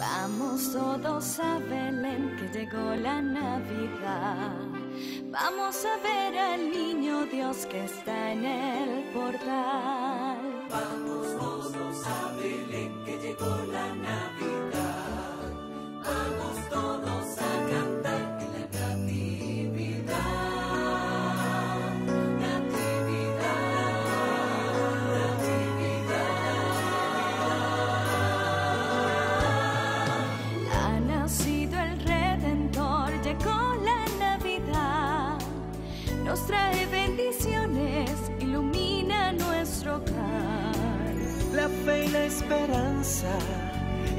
Vamos todos a Belén que llegó la Navidad. Vamos a ver al niño Dios que está en el portal. Y la esperanza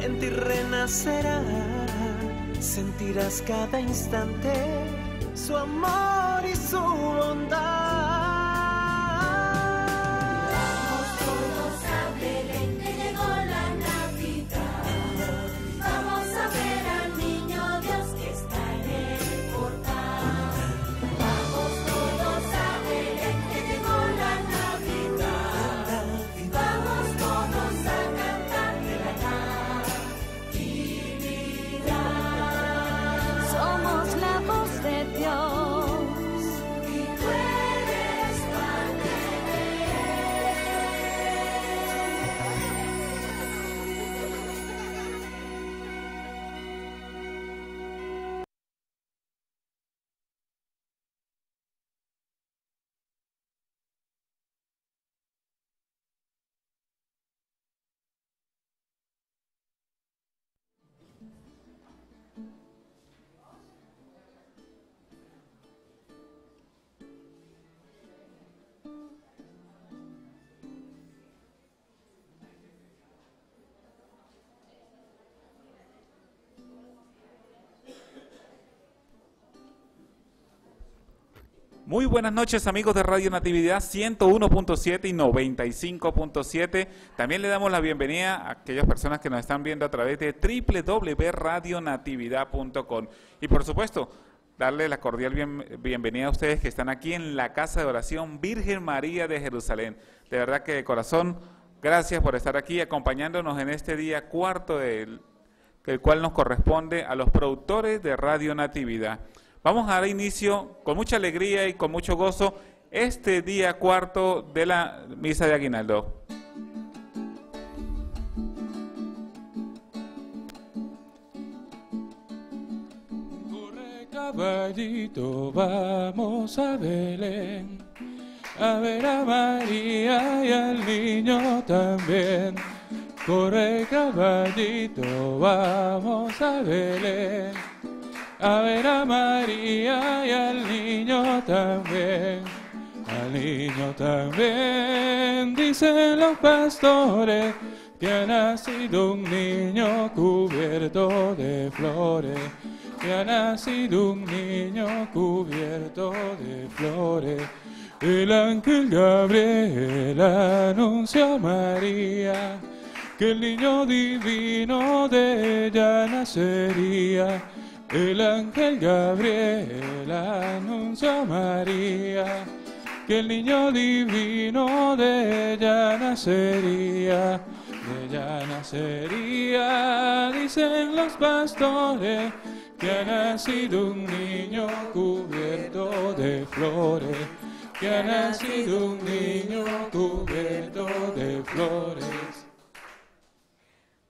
en ti renacerá. Sentirás cada instante su amor y su bondad. Muy buenas noches amigos de Radio Natividad 101.7 y 95.7. También le damos la bienvenida a aquellas personas que nos están viendo a través de www.radionatividad.com. Y por supuesto, darle la cordial bien- bienvenida a ustedes que están aquí en la Casa de Oración Virgen María de Jerusalén. De verdad que de corazón, gracias por estar aquí acompañándonos en este día cuarto del el cual nos corresponde a los productores de Radio Natividad. Vamos a dar inicio con mucha alegría y con mucho gozo este día cuarto de la misa de Aguinaldo. Corre caballito, vamos a Belén, a ver a María y al niño también. Corre caballito, vamos a Belén, a ver a María y al niño también. Al niño también, dicen los pastores, que ha nacido un niño cubierto de flores, que ha nacido un niño cubierto de flores. El ángel Gabriel anunció a María que el niño divino de ella nacería. El ángel Gabriel anunció a María que el niño divino de ella nacería, de ella nacería, dicen los pastores, que ha nacido un niño cubierto de flores, que ha nacido un niño cubierto de flores.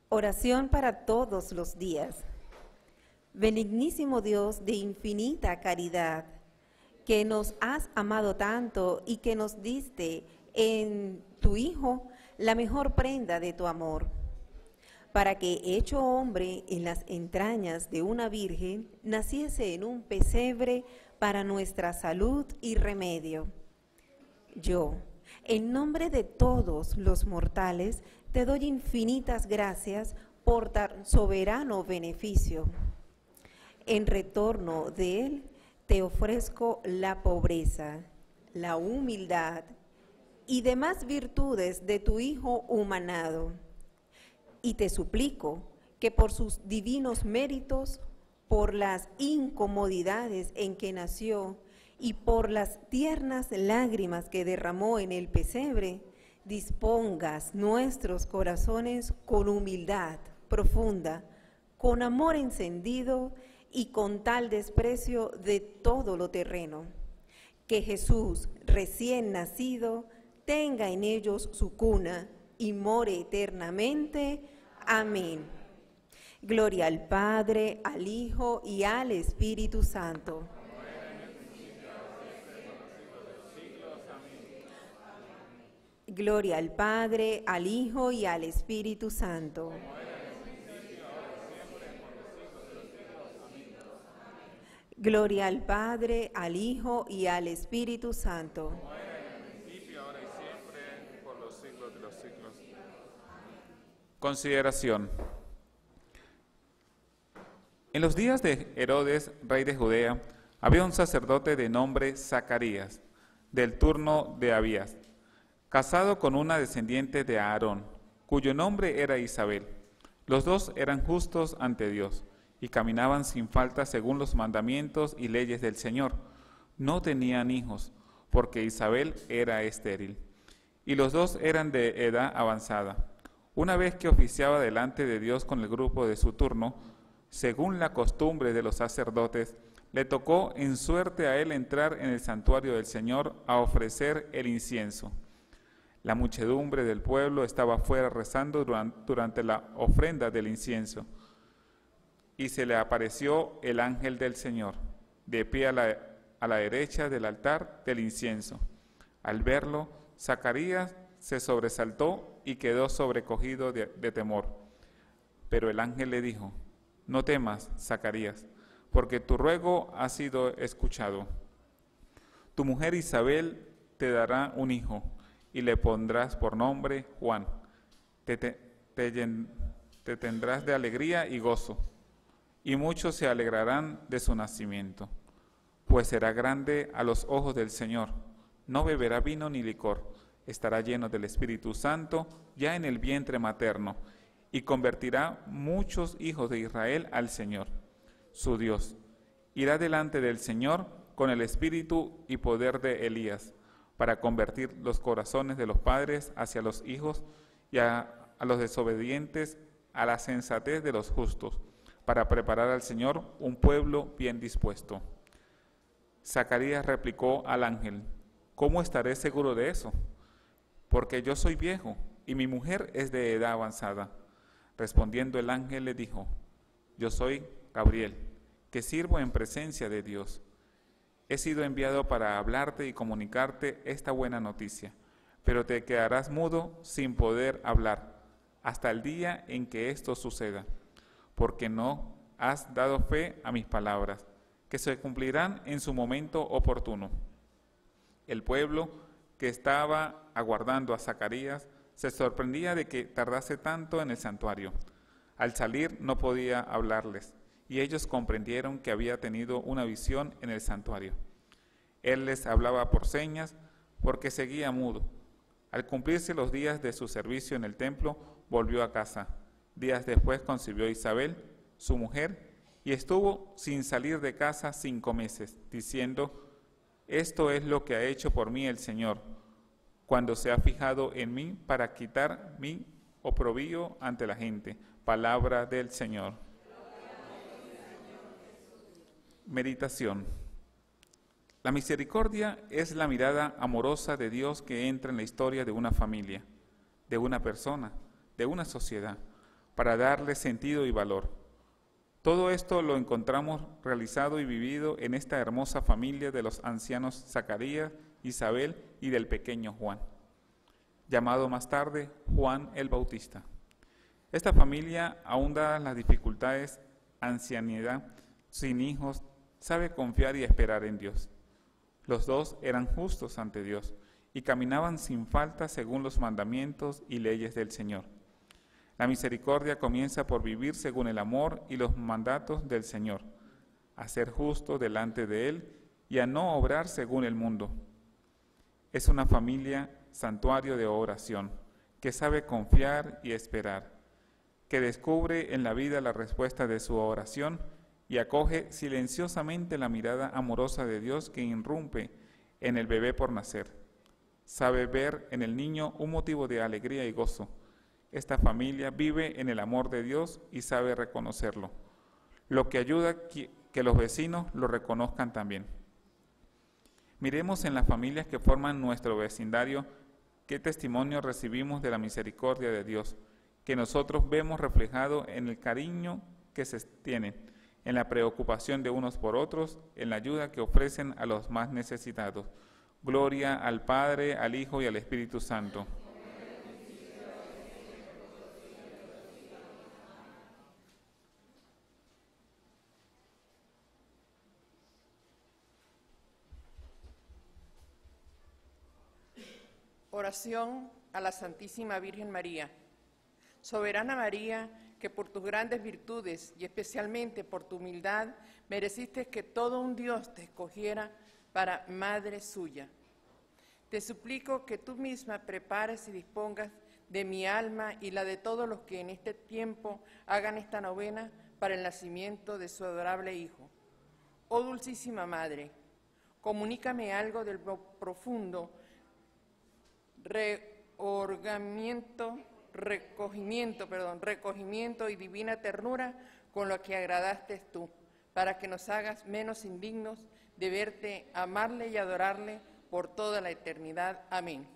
Oración para todos los días. Benignísimo Dios de infinita caridad, que nos has amado tanto y que nos diste en tu Hijo la mejor prenda de tu amor, para que, hecho hombre en las entrañas de una virgen, naciese en un pesebre para nuestra salud y remedio. Yo, en nombre de todos los mortales, te doy infinitas gracias por tan soberano beneficio. En retorno de él, te ofrezco la pobreza, la humildad y demás virtudes de tu Hijo humanado. Y te suplico que por sus divinos méritos, por las incomodidades en que nació y por las tiernas lágrimas que derramó en el pesebre, dispongas nuestros corazones con humildad profunda con amor encendido y con tal desprecio de todo lo terreno. Que Jesús, recién nacido, tenga en ellos su cuna y more eternamente. Amén. Gloria al Padre, al Hijo y al Espíritu Santo. Gloria al Padre, al Hijo y al Espíritu Santo. Gloria al Padre, al Hijo y al Espíritu Santo. Consideración. En los días de Herodes, rey de Judea, había un sacerdote de nombre Zacarías, del turno de Abías, casado con una descendiente de Aarón, cuyo nombre era Isabel. Los dos eran justos ante Dios y caminaban sin falta según los mandamientos y leyes del Señor. No tenían hijos, porque Isabel era estéril. Y los dos eran de edad avanzada. Una vez que oficiaba delante de Dios con el grupo de su turno, según la costumbre de los sacerdotes, le tocó en suerte a él entrar en el santuario del Señor a ofrecer el incienso. La muchedumbre del pueblo estaba fuera rezando durante la ofrenda del incienso y se le apareció el ángel del Señor, de pie a la, a la derecha del altar del incienso. Al verlo, Zacarías se sobresaltó y quedó sobrecogido de, de, temor. Pero el ángel le dijo, no temas, Zacarías, porque tu ruego ha sido escuchado. Tu mujer Isabel te dará un hijo y le pondrás por nombre Juan. Te, te, te, te tendrás de alegría y gozo y muchos se alegrarán de su nacimiento, pues será grande a los ojos del Señor. No beberá vino ni licor, estará lleno del Espíritu Santo ya en el vientre materno, y convertirá muchos hijos de Israel al Señor, su Dios. Irá delante del Señor con el espíritu y poder de Elías, para convertir los corazones de los padres hacia los hijos y a, los desobedientes a la sensatez de los justos para preparar al Señor un pueblo bien dispuesto. Zacarías replicó al ángel, ¿cómo estaré seguro de eso? Porque yo soy viejo y mi mujer es de edad avanzada. Respondiendo el ángel le dijo, yo soy Gabriel, que sirvo en presencia de Dios. He sido enviado para hablarte y comunicarte esta buena noticia, pero te quedarás mudo sin poder hablar hasta el día en que esto suceda porque no has dado fe a mis palabras, que se cumplirán en su momento oportuno. El pueblo que estaba aguardando a Zacarías se sorprendía de que tardase tanto en el santuario. Al salir no podía hablarles, y ellos comprendieron que había tenido una visión en el santuario. Él les hablaba por señas porque seguía mudo. Al cumplirse los días de su servicio en el templo, volvió a casa Días después concibió Isabel, su mujer, y estuvo sin salir de casa cinco meses, diciendo, esto es lo que ha hecho por mí el Señor, cuando se ha fijado en mí para quitar mi oprobio ante la gente. Palabra del Señor. Meditación. La misericordia es la mirada amorosa de Dios que entra en la historia de una familia, de una persona, de una sociedad para darle sentido y valor. Todo esto lo encontramos realizado y vivido en esta hermosa familia de los ancianos Zacarías, Isabel y del pequeño Juan, llamado más tarde Juan el Bautista. Esta familia, aun dadas las dificultades, ancianidad, sin hijos, sabe confiar y esperar en Dios. Los dos eran justos ante Dios y caminaban sin falta según los mandamientos y leyes del Señor. La misericordia comienza por vivir según el amor y los mandatos del Señor, a ser justo delante de Él y a no obrar según el mundo. Es una familia santuario de oración, que sabe confiar y esperar, que descubre en la vida la respuesta de su oración y acoge silenciosamente la mirada amorosa de Dios que irrumpe en el bebé por nacer. Sabe ver en el niño un motivo de alegría y gozo esta familia vive en el amor de Dios y sabe reconocerlo, lo que ayuda que, los vecinos lo reconozcan también. Miremos en las familias que forman nuestro vecindario qué testimonio recibimos de la misericordia de Dios, que nosotros vemos reflejado en el cariño que se tiene, en la preocupación de unos por otros, en la ayuda que ofrecen a los más necesitados. Gloria al Padre, al Hijo y al Espíritu Santo. Oración a la Santísima Virgen María. Soberana María, que por tus grandes virtudes y especialmente por tu humildad mereciste que todo un Dios te escogiera para madre suya. Te suplico que tú misma prepares y dispongas de mi alma y la de todos los que en este tiempo hagan esta novena para el nacimiento de su adorable Hijo. Oh Dulcísima Madre, comunícame algo del profundo reorgamiento, recogimiento, perdón, recogimiento y divina ternura con lo que agradaste tú, para que nos hagas menos indignos de verte, amarle y adorarle por toda la eternidad. Amén.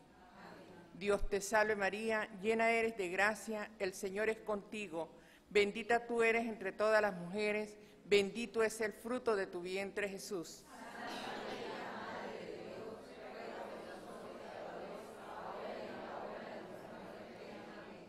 Dios te salve María, llena eres de gracia, el Señor es contigo, bendita tú eres entre todas las mujeres, bendito es el fruto de tu vientre Jesús.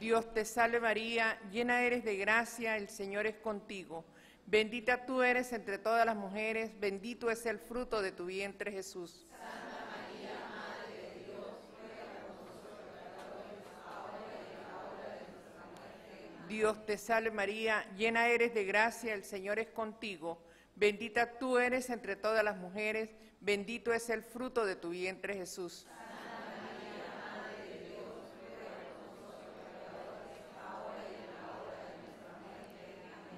Dios te salve María, llena eres de gracia, el Señor es contigo. Bendita tú eres entre todas las mujeres, bendito es el fruto de tu vientre Jesús. Santa María, Madre de Dios, ruega nosotros ahora y en la hora de nuestra. Dios te salve María, llena eres de gracia, el Señor es contigo. Bendita tú eres entre todas las mujeres, bendito es el fruto de tu vientre Jesús.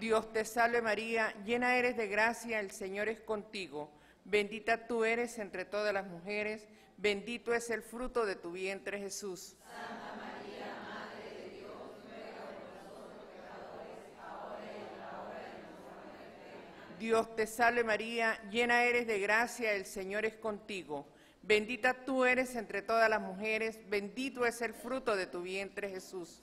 Dios te salve María, llena eres de gracia, el Señor es contigo. Bendita tú eres entre todas las mujeres, bendito es el fruto de tu vientre Jesús. Dios te salve María, llena eres de gracia, el Señor es contigo. Bendita tú eres entre todas las mujeres, bendito es el fruto de tu vientre Jesús.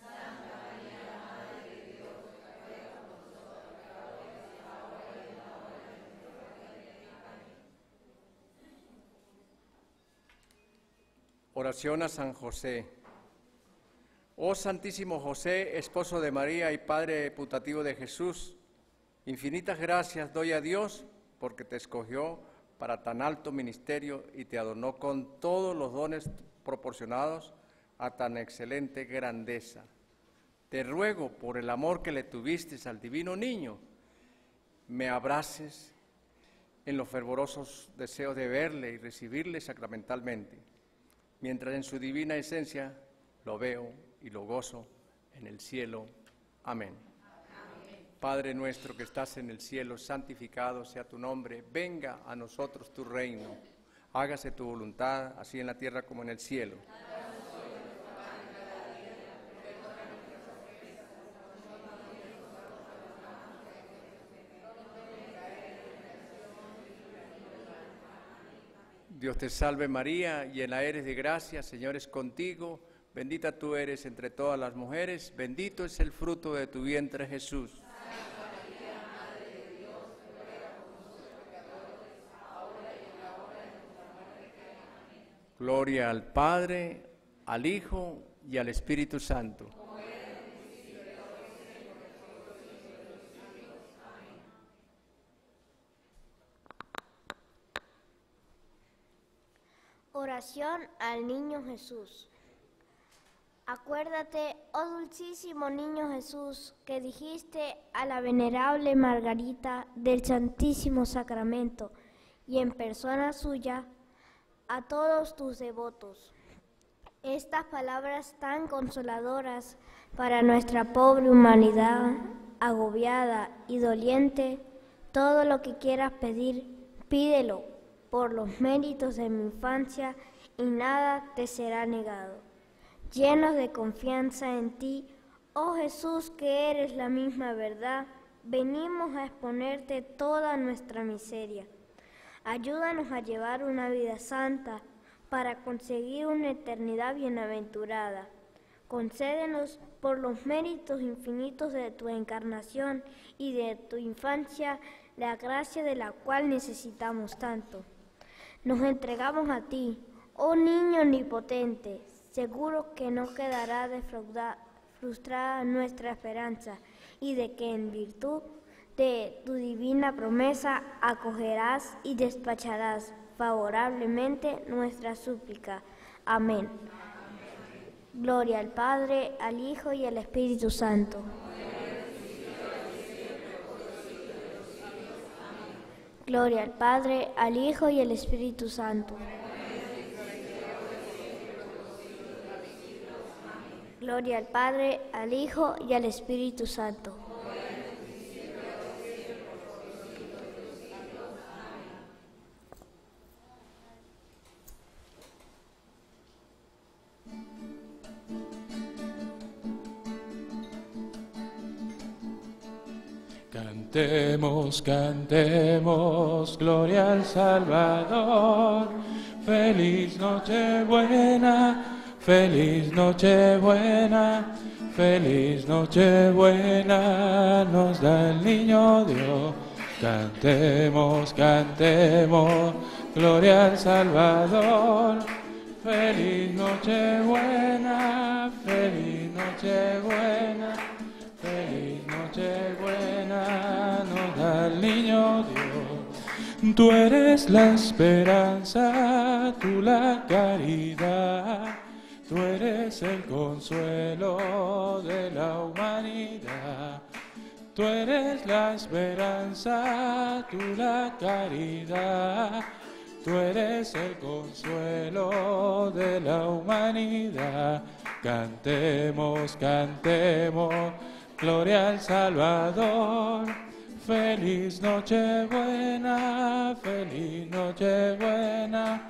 Oración a San José. Oh Santísimo José, esposo de María y Padre putativo de Jesús, infinitas gracias doy a Dios porque te escogió para tan alto ministerio y te adornó con todos los dones proporcionados a tan excelente grandeza. Te ruego por el amor que le tuviste al divino niño, me abraces en los fervorosos deseos de verle y recibirle sacramentalmente mientras en su divina esencia lo veo y lo gozo en el cielo. Amén. Padre nuestro que estás en el cielo, santificado sea tu nombre, venga a nosotros tu reino, hágase tu voluntad, así en la tierra como en el cielo. Dios te salve María, llena eres de gracia, Señor es contigo, bendita tú eres entre todas las mujeres, bendito es el fruto de tu vientre Jesús. Gloria al Padre, al Hijo y al Espíritu Santo. Al niño Jesús. Acuérdate, oh dulcísimo niño Jesús, que dijiste a la venerable Margarita del Santísimo Sacramento y en persona suya a todos tus devotos. Estas palabras tan consoladoras para nuestra pobre humanidad, agobiada y doliente, todo lo que quieras pedir, pídelo por los méritos de mi infancia y nada te será negado. Llenos de confianza en ti, oh Jesús que eres la misma verdad, venimos a exponerte toda nuestra miseria. Ayúdanos a llevar una vida santa para conseguir una eternidad bienaventurada. Concédenos por los méritos infinitos de tu encarnación y de tu infancia la gracia de la cual necesitamos tanto. Nos entregamos a ti, oh niño omnipotente, seguro que no quedará defrauda- frustrada nuestra esperanza y de que en virtud de tu divina promesa acogerás y despacharás favorablemente nuestra súplica. Amén. Gloria al Padre, al Hijo y al Espíritu Santo. Gloria al Padre, al Hijo y al Espíritu Santo. Gloria al Padre, al Hijo y al Espíritu Santo. Cantemos, cantemos, gloria al Salvador. Feliz noche buena, feliz noche buena, feliz noche buena nos da el niño Dios. Cantemos, cantemos, gloria al Salvador. Feliz noche buena, feliz noche buena. Feliz noche buena nos da el niño Dios. Tú eres la esperanza, tú la caridad, tú eres el consuelo de la humanidad. Tú eres la esperanza, tú la caridad, tú eres el consuelo de la humanidad. Cantemos, cantemos, gloria al Salvador. Feliz noche buena, feliz noche buena,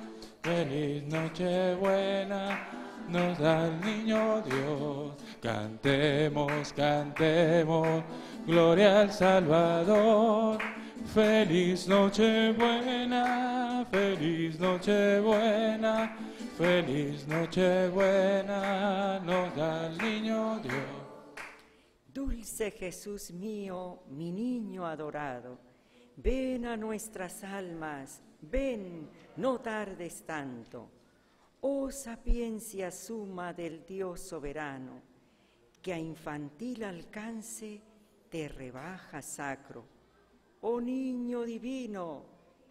feliz noche buena, nos da el niño Dios. Cantemos, cantemos, gloria al Salvador. Feliz noche buena, feliz noche buena, feliz noche buena, nos da el niño Dios. Dulce Jesús mío, mi niño adorado, ven a nuestras almas, ven, no tardes tanto. Oh sapiencia suma del Dios soberano, que a infantil alcance te rebaja sacro. Oh niño divino,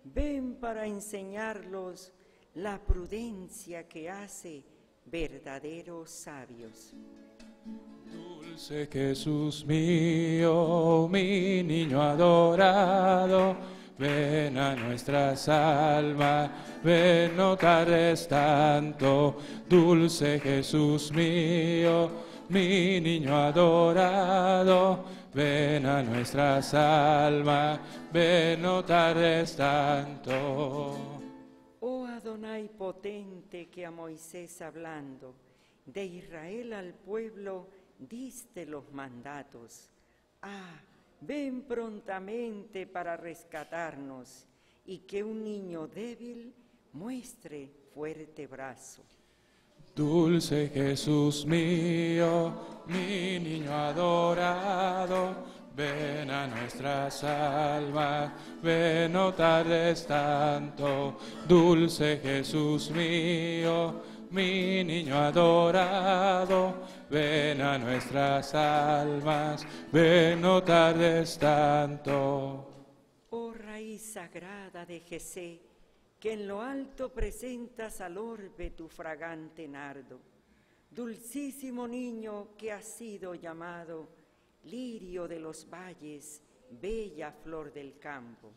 ven para enseñarlos la prudencia que hace verdaderos sabios. Dulce Jesús mío, mi niño adorado, ven a nuestras almas, ven no tardes tanto. Dulce Jesús mío, mi niño adorado, ven a nuestras almas, ven no tardes tanto. Oh Adonai potente que a Moisés hablando, de Israel al pueblo diste los mandatos. Ah, ven prontamente para rescatarnos y que un niño débil muestre fuerte brazo. Dulce Jesús mío, mi niño adorado, ven a nuestras almas, ven no tardes tanto. Dulce Jesús mío, mi niño adorado, ven a nuestras almas, ven no tardes tanto. Oh raíz sagrada de Jesé, que en lo alto presentas al orbe tu fragante nardo, dulcísimo niño que has sido llamado lirio de los valles, bella flor del campo.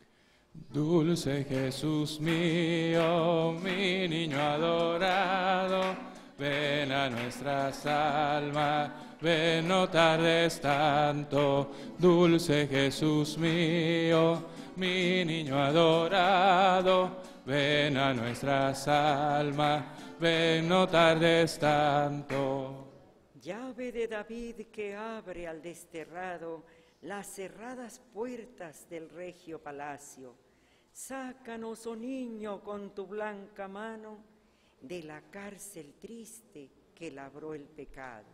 Dulce Jesús mío, mi niño adorado, ven a nuestras almas, ven no tardes tanto. Dulce Jesús mío, mi niño adorado, ven a nuestras almas, ven no tardes tanto. Llave de David que abre al desterrado las cerradas puertas del regio palacio. Sácanos, oh niño, con tu blanca mano de la cárcel triste que labró el pecado.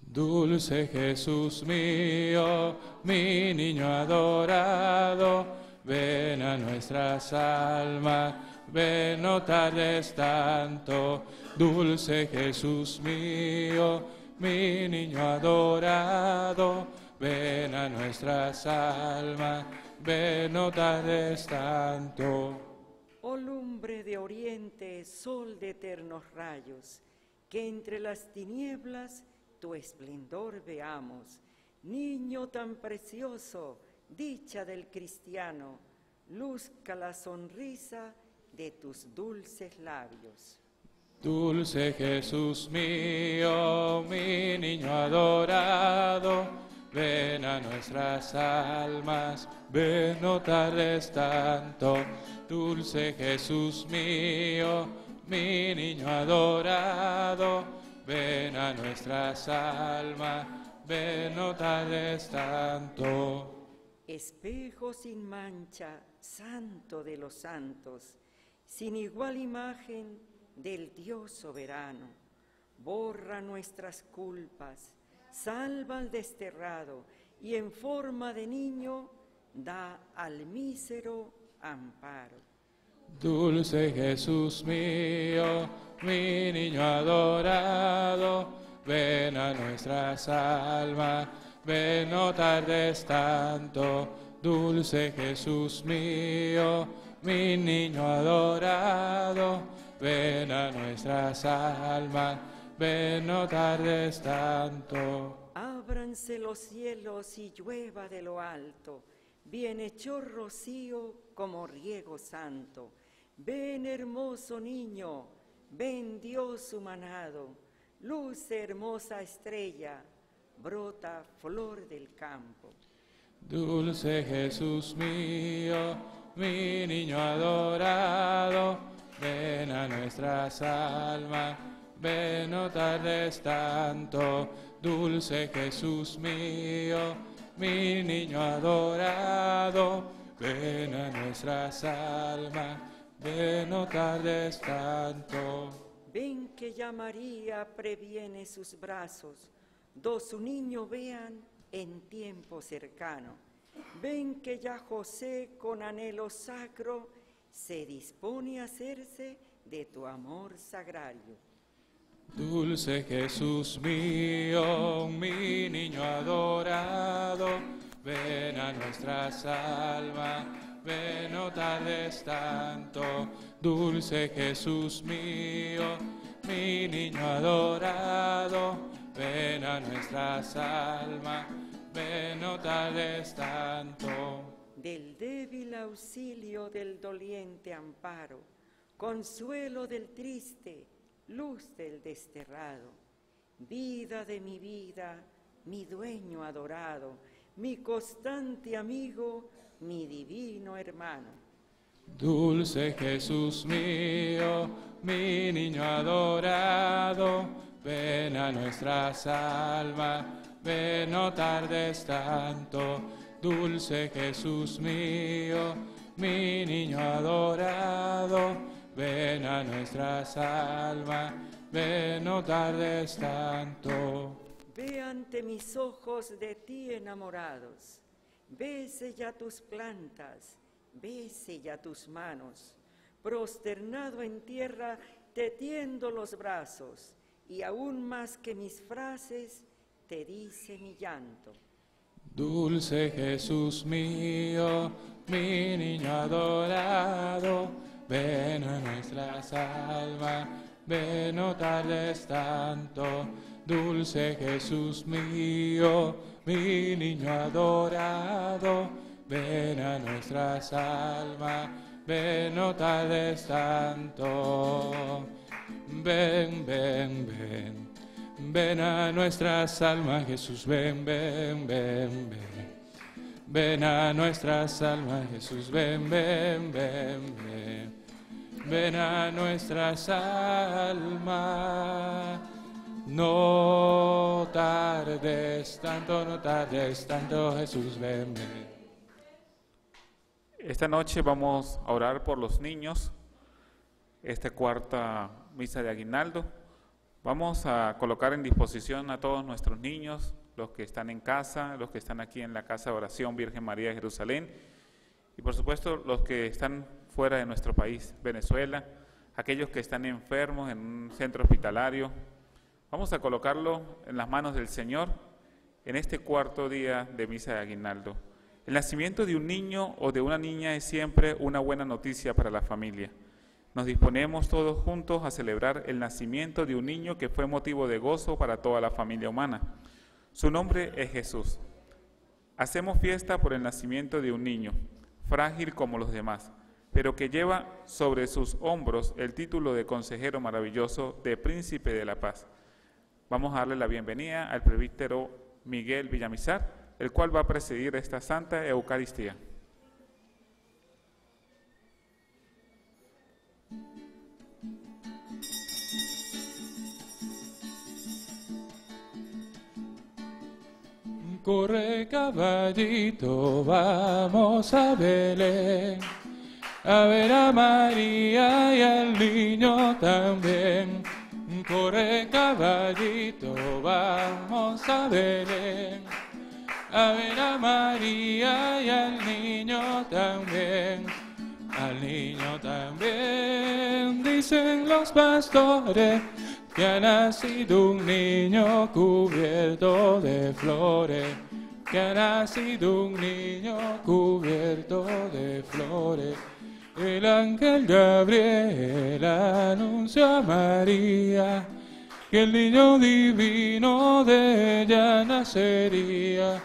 Dulce Jesús mío, mi niño adorado, ven a nuestras almas, ven no tardes tanto. Dulce Jesús mío, mi niño adorado, ven a nuestras almas, ven no tardes tanto. Oh lumbre de oriente, sol de eternos rayos, que entre las tinieblas tu esplendor veamos. Niño tan precioso, dicha del cristiano, luzca la sonrisa de tus dulces labios. Dulce Jesús mío, mi niño adorado, ven a nuestras almas, ven no tanto. Dulce Jesús mío, mi niño adorado, ven a nuestras almas, ven no tanto. Espejo sin mancha, santo de los santos, sin igual imagen del Dios soberano. Borra nuestras culpas, salva al desterrado y en forma de niño da al mísero amparo. Dulce Jesús mío, mi niño adorado, ven a nuestras almas, ven no tardes tanto. Dulce Jesús mío, mi niño adorado, ven a nuestras almas, ven no tardes tanto. Ábranse los cielos y llueva de lo alto, bienhechor rocío como riego santo. Ven hermoso niño, ven Dios humanado, luz hermosa estrella, brota flor del campo. Dulce Jesús mío, mi niño adorado, ven a nuestras almas, ven no tardes tanto. Dulce Jesús mío, mi niño adorado, ven a nuestras almas, ven no tardes tanto. Ven que ya María previene sus brazos, do su niño vean en tiempo cercano. Ven que ya José con anhelo sacro se dispone a hacerse de tu amor sagrario. Dulce Jesús mío, mi niño adorado, ven a nuestras almas, ven no tardes tanto. Dulce Jesús mío, mi niño adorado, ven a nuestras almas, ven no tardes tanto. Del débil auxilio del doliente amparo, consuelo del triste, luz del desterrado, vida de mi vida, mi dueño adorado, mi constante amigo, mi divino hermano. Dulce Jesús mío, mi niño adorado, ven a nuestras almas, ven no tardes tanto. Dulce Jesús mío, mi niño adorado, ven a nuestras almas, ven, no tardes tanto. Ve ante mis ojos de ti enamorados, bese ya tus plantas, bese ya tus manos, prosternado en tierra, te tiendo los brazos, y aún más que mis frases, te dice mi llanto. Dulce Jesús mío, mi niño adorado, ven a nuestras almas, ven, no tardes tanto. Dulce Jesús mío, mi niño adorado, ven a nuestras almas, ven, no tardes tanto. Ven, ven, ven, ven a nuestras almas, Jesús, ven, ven, ven, ven. Ven a nuestras almas, Jesús, ven, ven, ven, ven. Ven a nuestras almas. No tardes tanto, no tardes tanto, Jesús, ven, ven. Esta noche vamos a orar por los niños, esta cuarta misa de aguinaldo. Vamos a colocar en disposición a todos nuestros niños, los que están en casa, los que están aquí en la casa de oración Virgen María de Jerusalén y por supuesto los que están fuera de nuestro país, Venezuela, aquellos que están enfermos en un centro hospitalario. Vamos a colocarlo en las manos del Señor en este cuarto día de misa de aguinaldo. El nacimiento de un niño o de una niña es siempre una buena noticia para la familia. Nos disponemos todos juntos a celebrar el nacimiento de un niño que fue motivo de gozo para toda la familia humana. Su nombre es Jesús. Hacemos fiesta por el nacimiento de un niño, frágil como los demás, pero que lleva sobre sus hombros el título de consejero maravilloso, de príncipe de la paz. Vamos a darle la bienvenida al presbítero Miguel Villamizar, el cual va a presidir esta Santa Eucaristía. Corre caballito, vamos a Belén, a ver a María y al niño también. Corre caballito, vamos a Belén, a ver a María y al niño también. Al niño también, dicen los pastores, que ha nacido un niño cubierto de flores, que ha nacido un niño cubierto de flores. El ángel Gabriel anunció a María que el niño divino de ella nacería.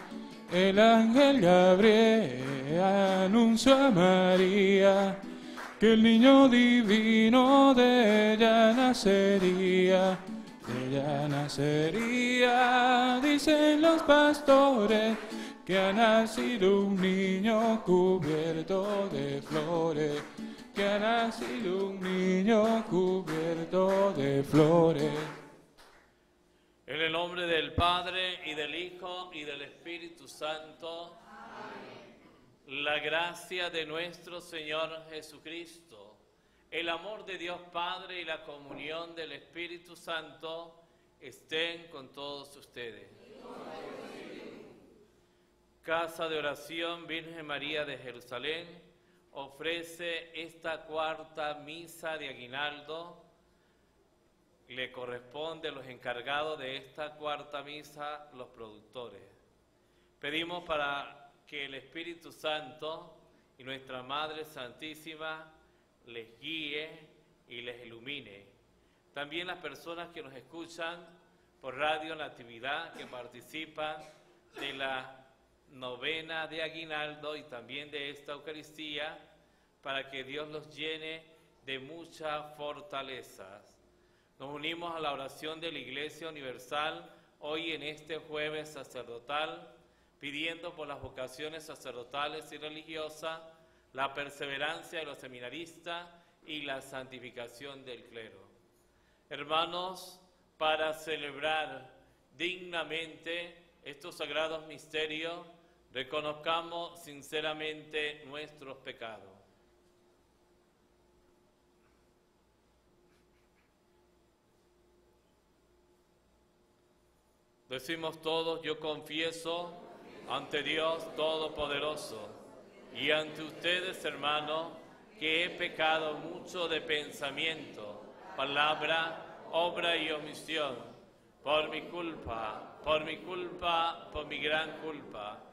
El ángel Gabriel anunció a María que el niño divino de ella nacería, ella nacería, dicen los pastores, que ha nacido un niño cubierto de flores, que ha nacido un niño cubierto de flores. En el nombre del Padre y del Hijo y del Espíritu Santo. La gracia de nuestro Señor Jesucristo, el amor de Dios Padre y la comunión del Espíritu Santo estén con todos ustedes. Casa de Oración Virgen María de Jerusalén ofrece esta cuarta misa de aguinaldo. Le corresponde a los encargados de esta cuarta misa, los productores. Pedimos para que el Espíritu Santo y nuestra Madre Santísima les guíe y les ilumine. También las personas que nos escuchan por Radio Natividad, que participan de la novena de Aguinaldo y también de esta Eucaristía, para que Dios los llene de muchas fortalezas. Nos unimos a la oración de la Iglesia Universal hoy en este jueves sacerdotal pidiendo por las vocaciones sacerdotales y religiosas, la perseverancia de los seminaristas y la santificación del clero. Hermanos, para celebrar dignamente estos sagrados misterios, reconozcamos sinceramente nuestros pecados. Decimos todos, yo confieso ante Dios Todopoderoso y ante ustedes, hermanos, que he pecado mucho de pensamiento, palabra, obra y omisión, por mi culpa, por mi culpa, por mi gran culpa.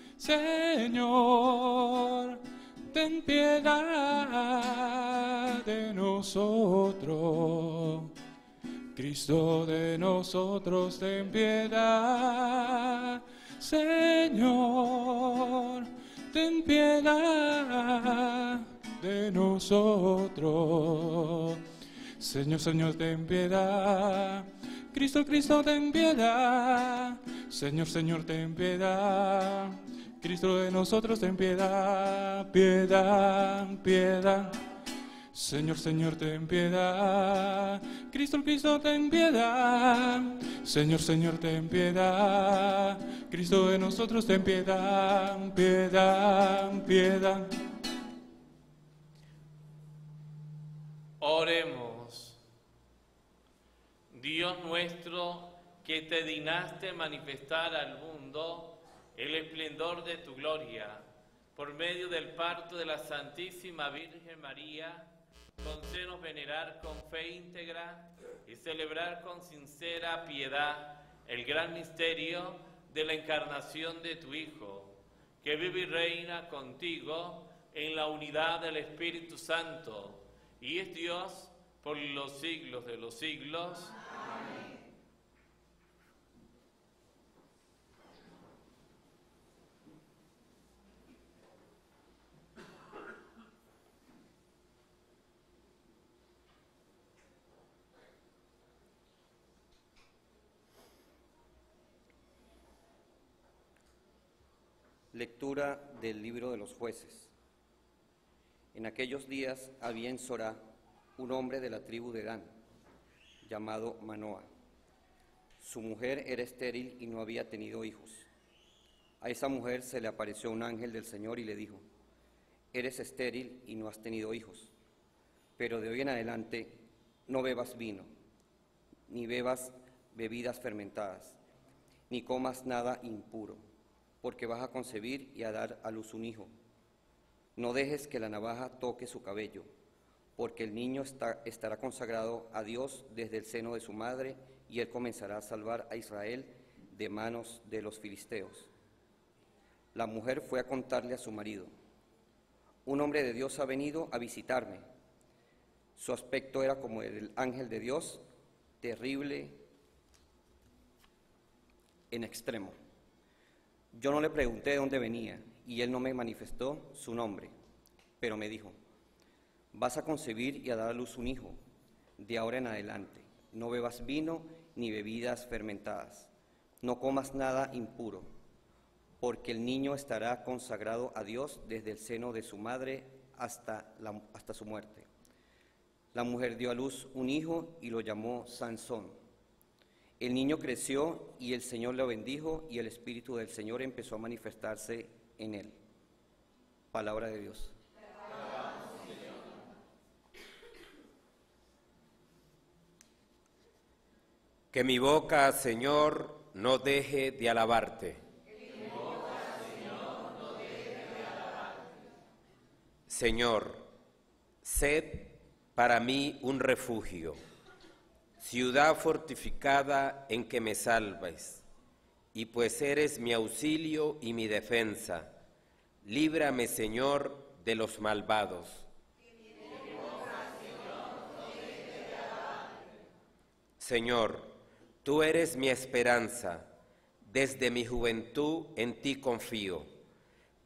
Señor, ten piedad de nosotros. Cristo de nosotros, ten piedad. Señor, ten piedad de nosotros. Señor, Señor, ten piedad. Cristo, Cristo, ten piedad. Señor, Señor, ten piedad. Cristo de nosotros, ten piedad, piedad, piedad. Señor, Señor, ten piedad. Cristo, Cristo, ten piedad. Señor, Señor, ten piedad. Cristo de nosotros, ten piedad, piedad, piedad. Oremos. Dios nuestro, que te dignaste manifestar al mundo el esplendor de tu gloria, por medio del parto de la Santísima Virgen María, concédenos venerar con fe íntegra y celebrar con sincera piedad el gran misterio de la encarnación de tu Hijo, que vive y reina contigo en la unidad del Espíritu Santo, y es Dios por los siglos de los siglos. Lectura del libro de los jueces. En aquellos días había en Sorá un hombre de la tribu de Dan, llamado Manoa. Su mujer era estéril y no había tenido hijos. A esa mujer se le apareció un ángel del Señor y le dijo, eres estéril y no has tenido hijos, pero de hoy en adelante no bebas vino, ni bebas bebidas fermentadas, ni comas nada impuro porque vas a concebir y a dar a luz un hijo. No dejes que la navaja toque su cabello, porque el niño estará consagrado a Dios desde el seno de su madre, y él comenzará a salvar a Israel de manos de los filisteos. La mujer fue a contarle a su marido, un hombre de Dios ha venido a visitarme. Su aspecto era como el ángel de Dios, terrible en extremo. Yo no le pregunté de dónde venía y él no me manifestó su nombre, pero me dijo, vas a concebir y a dar a luz un hijo, de ahora en adelante. No bebas vino ni bebidas fermentadas, no comas nada impuro, porque el niño estará consagrado a Dios desde el seno de su madre hasta, hasta su muerte. La mujer dio a luz un hijo y lo llamó Sansón el niño creció y el Señor lo bendijo y el Espíritu del Señor empezó a manifestarse en él. Palabra de Dios. Que mi boca, Señor, no deje de alabarte. Señor, sed para mí un refugio ciudad fortificada en que me salves, y pues eres mi auxilio y mi defensa, líbrame, Señor, de los malvados. Señor, tú eres mi esperanza, desde mi juventud en ti confío.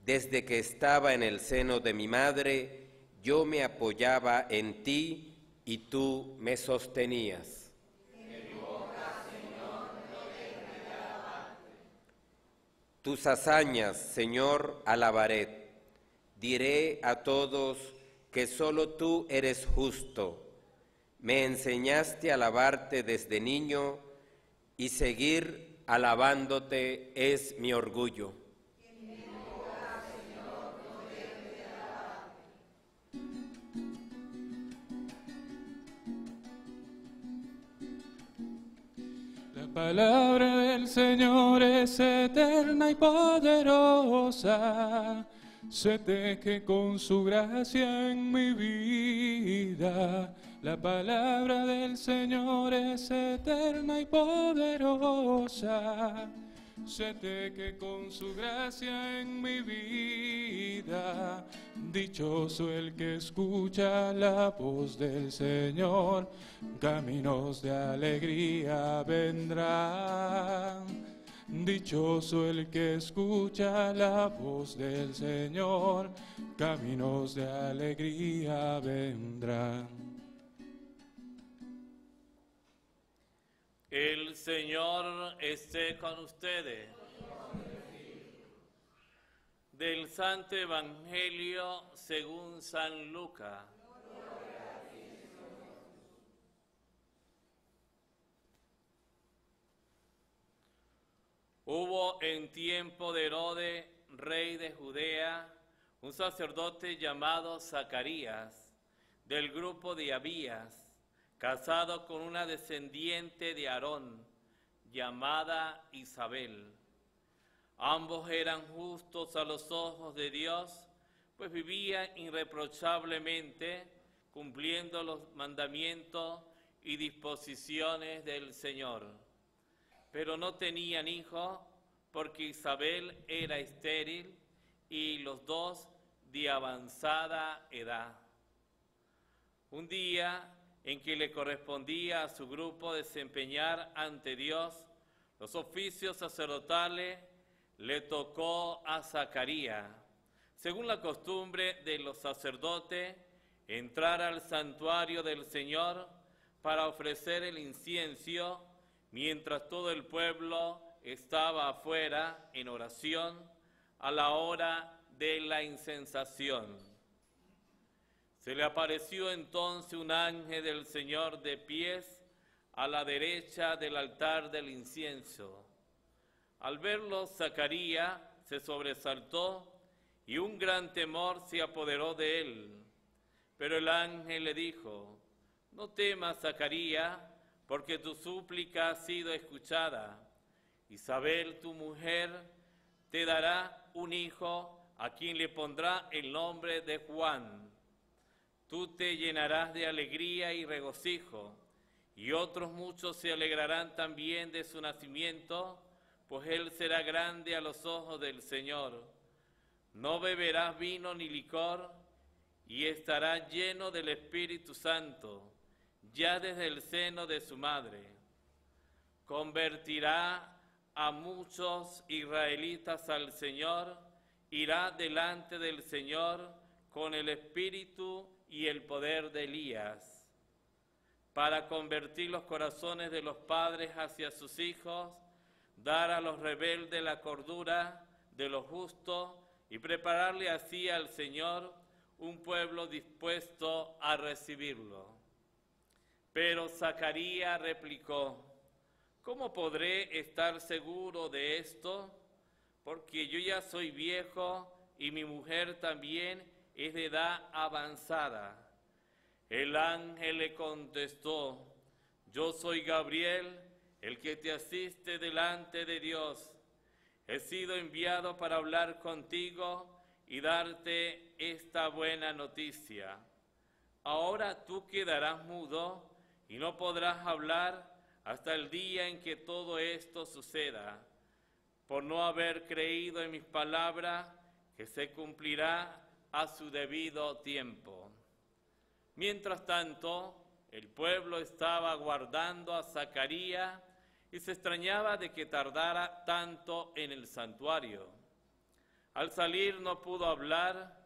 Desde que estaba en el seno de mi madre, yo me apoyaba en ti y tú me sostenías. Tus hazañas, Señor, alabaré. Diré a todos que solo tú eres justo. Me enseñaste a alabarte desde niño y seguir alabándote es mi orgullo. Palabra del Señor es eterna y poderosa. Se teje con su gracia en mi vida. La palabra del Señor es eterna y poderosa. Se teje con su gracia en mi vida. Dichoso el que escucha la voz del Señor. Caminos de alegría vendrán. Dichoso el que escucha la voz del Señor, caminos de alegría vendrán. El Señor esté con ustedes. Del Santo Evangelio según San Lucas. Hubo en tiempo de Herodes, rey de Judea, un sacerdote llamado Zacarías, del grupo de Abías, casado con una descendiente de Aarón, llamada Isabel. Ambos eran justos a los ojos de Dios, pues vivían irreprochablemente cumpliendo los mandamientos y disposiciones del Señor pero no tenían hijo porque Isabel era estéril y los dos de avanzada edad. Un día en que le correspondía a su grupo desempeñar ante Dios los oficios sacerdotales, le tocó a Zacarías, según la costumbre de los sacerdotes, entrar al santuario del Señor para ofrecer el incienso mientras todo el pueblo estaba afuera en oración a la hora de la insensación. Se le apareció entonces un ángel del Señor de pies a la derecha del altar del incienso. Al verlo, Zacarías se sobresaltó y un gran temor se apoderó de él. Pero el ángel le dijo, no temas, Zacarías, porque tu súplica ha sido escuchada. Isabel, tu mujer, te dará un hijo a quien le pondrá el nombre de Juan. Tú te llenarás de alegría y regocijo, y otros muchos se alegrarán también de su nacimiento, pues él será grande a los ojos del Señor. No beberás vino ni licor, y estará lleno del Espíritu Santo ya desde el seno de su madre. Convertirá a muchos israelitas al Señor, irá delante del Señor con el espíritu y el poder de Elías, para convertir los corazones de los padres hacia sus hijos, dar a los rebeldes la cordura de los justos y prepararle así al Señor un pueblo dispuesto a recibirlo. Pero Zacarías replicó, ¿cómo podré estar seguro de esto? Porque yo ya soy viejo y mi mujer también es de edad avanzada. El ángel le contestó, yo soy Gabriel, el que te asiste delante de Dios. He sido enviado para hablar contigo y darte esta buena noticia. Ahora tú quedarás mudo y no podrás hablar hasta el día en que todo esto suceda, por no haber creído en mis palabras que se cumplirá a su debido tiempo. Mientras tanto, el pueblo estaba aguardando a Zacarías y se extrañaba de que tardara tanto en el santuario. Al salir no pudo hablar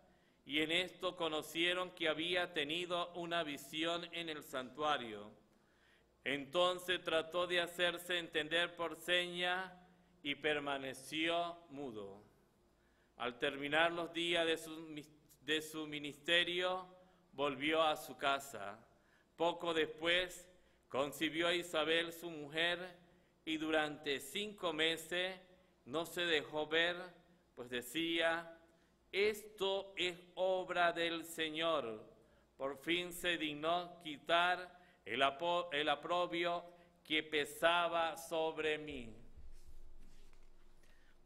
y en esto conocieron que había tenido una visión en el santuario. Entonces trató de hacerse entender por seña y permaneció mudo. Al terminar los días de su, mis- de su ministerio, volvió a su casa. Poco después concibió a Isabel, su mujer, y durante cinco meses no se dejó ver, pues decía, esto es obra del Señor. Por fin se dignó quitar el, el aprobio que pesaba sobre mí.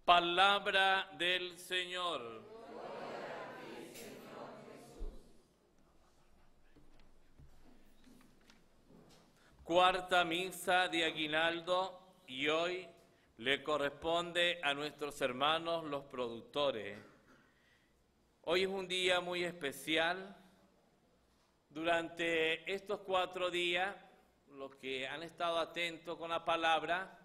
Palabra del Señor. Cuarta misa de aguinaldo y hoy le corresponde a nuestros hermanos los productores. Hoy es un día muy especial. Durante estos cuatro días, los que han estado atentos con la palabra,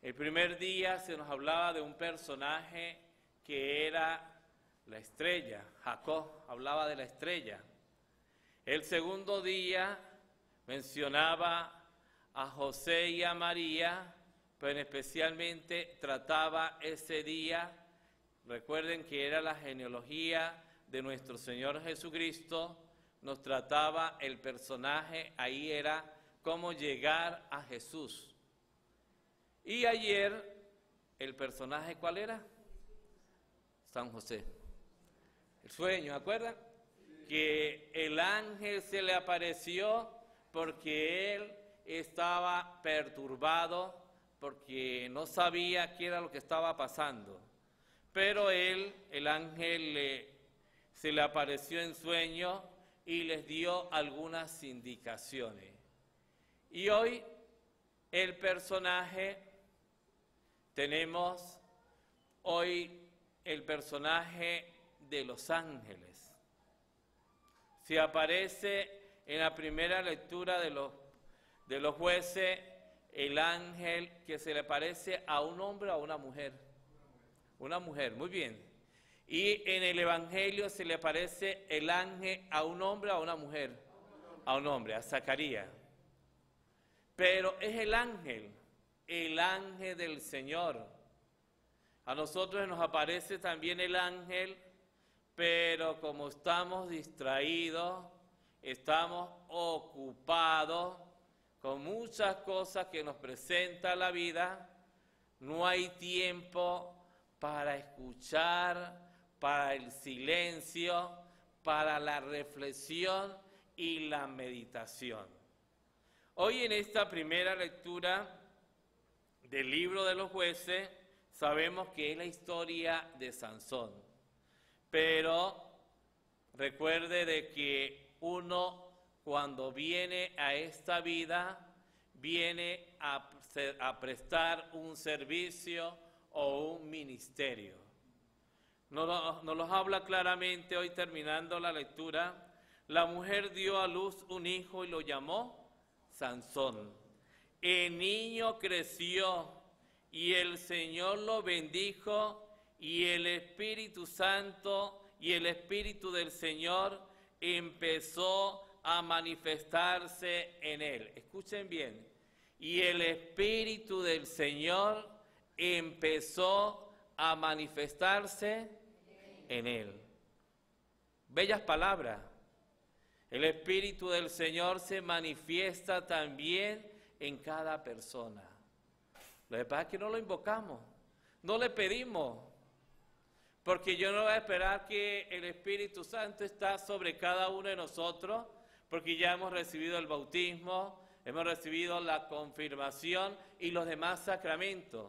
el primer día se nos hablaba de un personaje que era la estrella. Jacob hablaba de la estrella. El segundo día mencionaba a José y a María, pero especialmente trataba ese día, recuerden que era la genealogía de nuestro Señor Jesucristo, nos trataba el personaje, ahí era cómo llegar a Jesús. Y ayer, el personaje, ¿cuál era? San José. El sueño, ¿acuerdan? Que el ángel se le apareció porque él estaba perturbado, porque no sabía qué era lo que estaba pasando. Pero él, el ángel, le- se le apareció en sueño y les dio algunas indicaciones. Y hoy el personaje, tenemos hoy el personaje de los ángeles. Se aparece en la primera lectura de los, de los jueces el ángel que se le parece a un hombre o a una mujer. Una mujer, muy bien. Y en el Evangelio se le parece el ángel a un hombre o a una mujer. A un hombre, a Zacarías. Pero es el ángel, el ángel del Señor. A nosotros nos aparece también el ángel, pero como estamos distraídos, estamos ocupados con muchas cosas que nos presenta la vida, no hay tiempo para escuchar, para el silencio, para la reflexión y la meditación. Hoy en esta primera lectura del libro de los jueces sabemos que es la historia de Sansón. Pero recuerde de que uno cuando viene a esta vida viene a, prestar un servicio o un ministerio. Nos los habla claramente hoy terminando la lectura. La mujer dio a luz un hijo y lo llamó Sansón. El niño creció y el Señor lo bendijo y el Espíritu Santo y el Espíritu del Señor empezó a manifestarse en él. Escuchen bien. Y el Espíritu del Señor empezó a manifestarse en él. Bellas palabras. El Espíritu del Señor se manifiesta también en cada persona. Lo que pasa es que no lo invocamos, no le pedimos, porque yo no voy a esperar que el Espíritu Santo está sobre cada uno de nosotros, porque ya hemos recibido el bautismo, hemos recibido la confirmación y los demás sacramentos.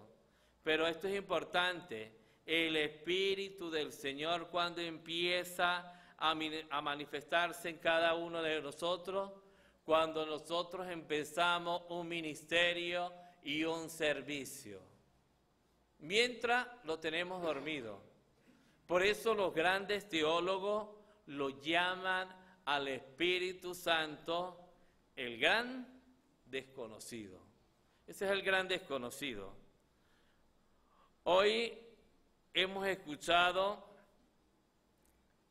Pero esto es importante, el Espíritu del Señor cuando empieza a, a manifestarse en cada uno de nosotros, cuando nosotros empezamos un ministerio y un servicio. Mientras lo tenemos dormido. Por eso los grandes teólogos lo llaman al Espíritu Santo el gran desconocido. Ese es el gran desconocido. Hoy hemos escuchado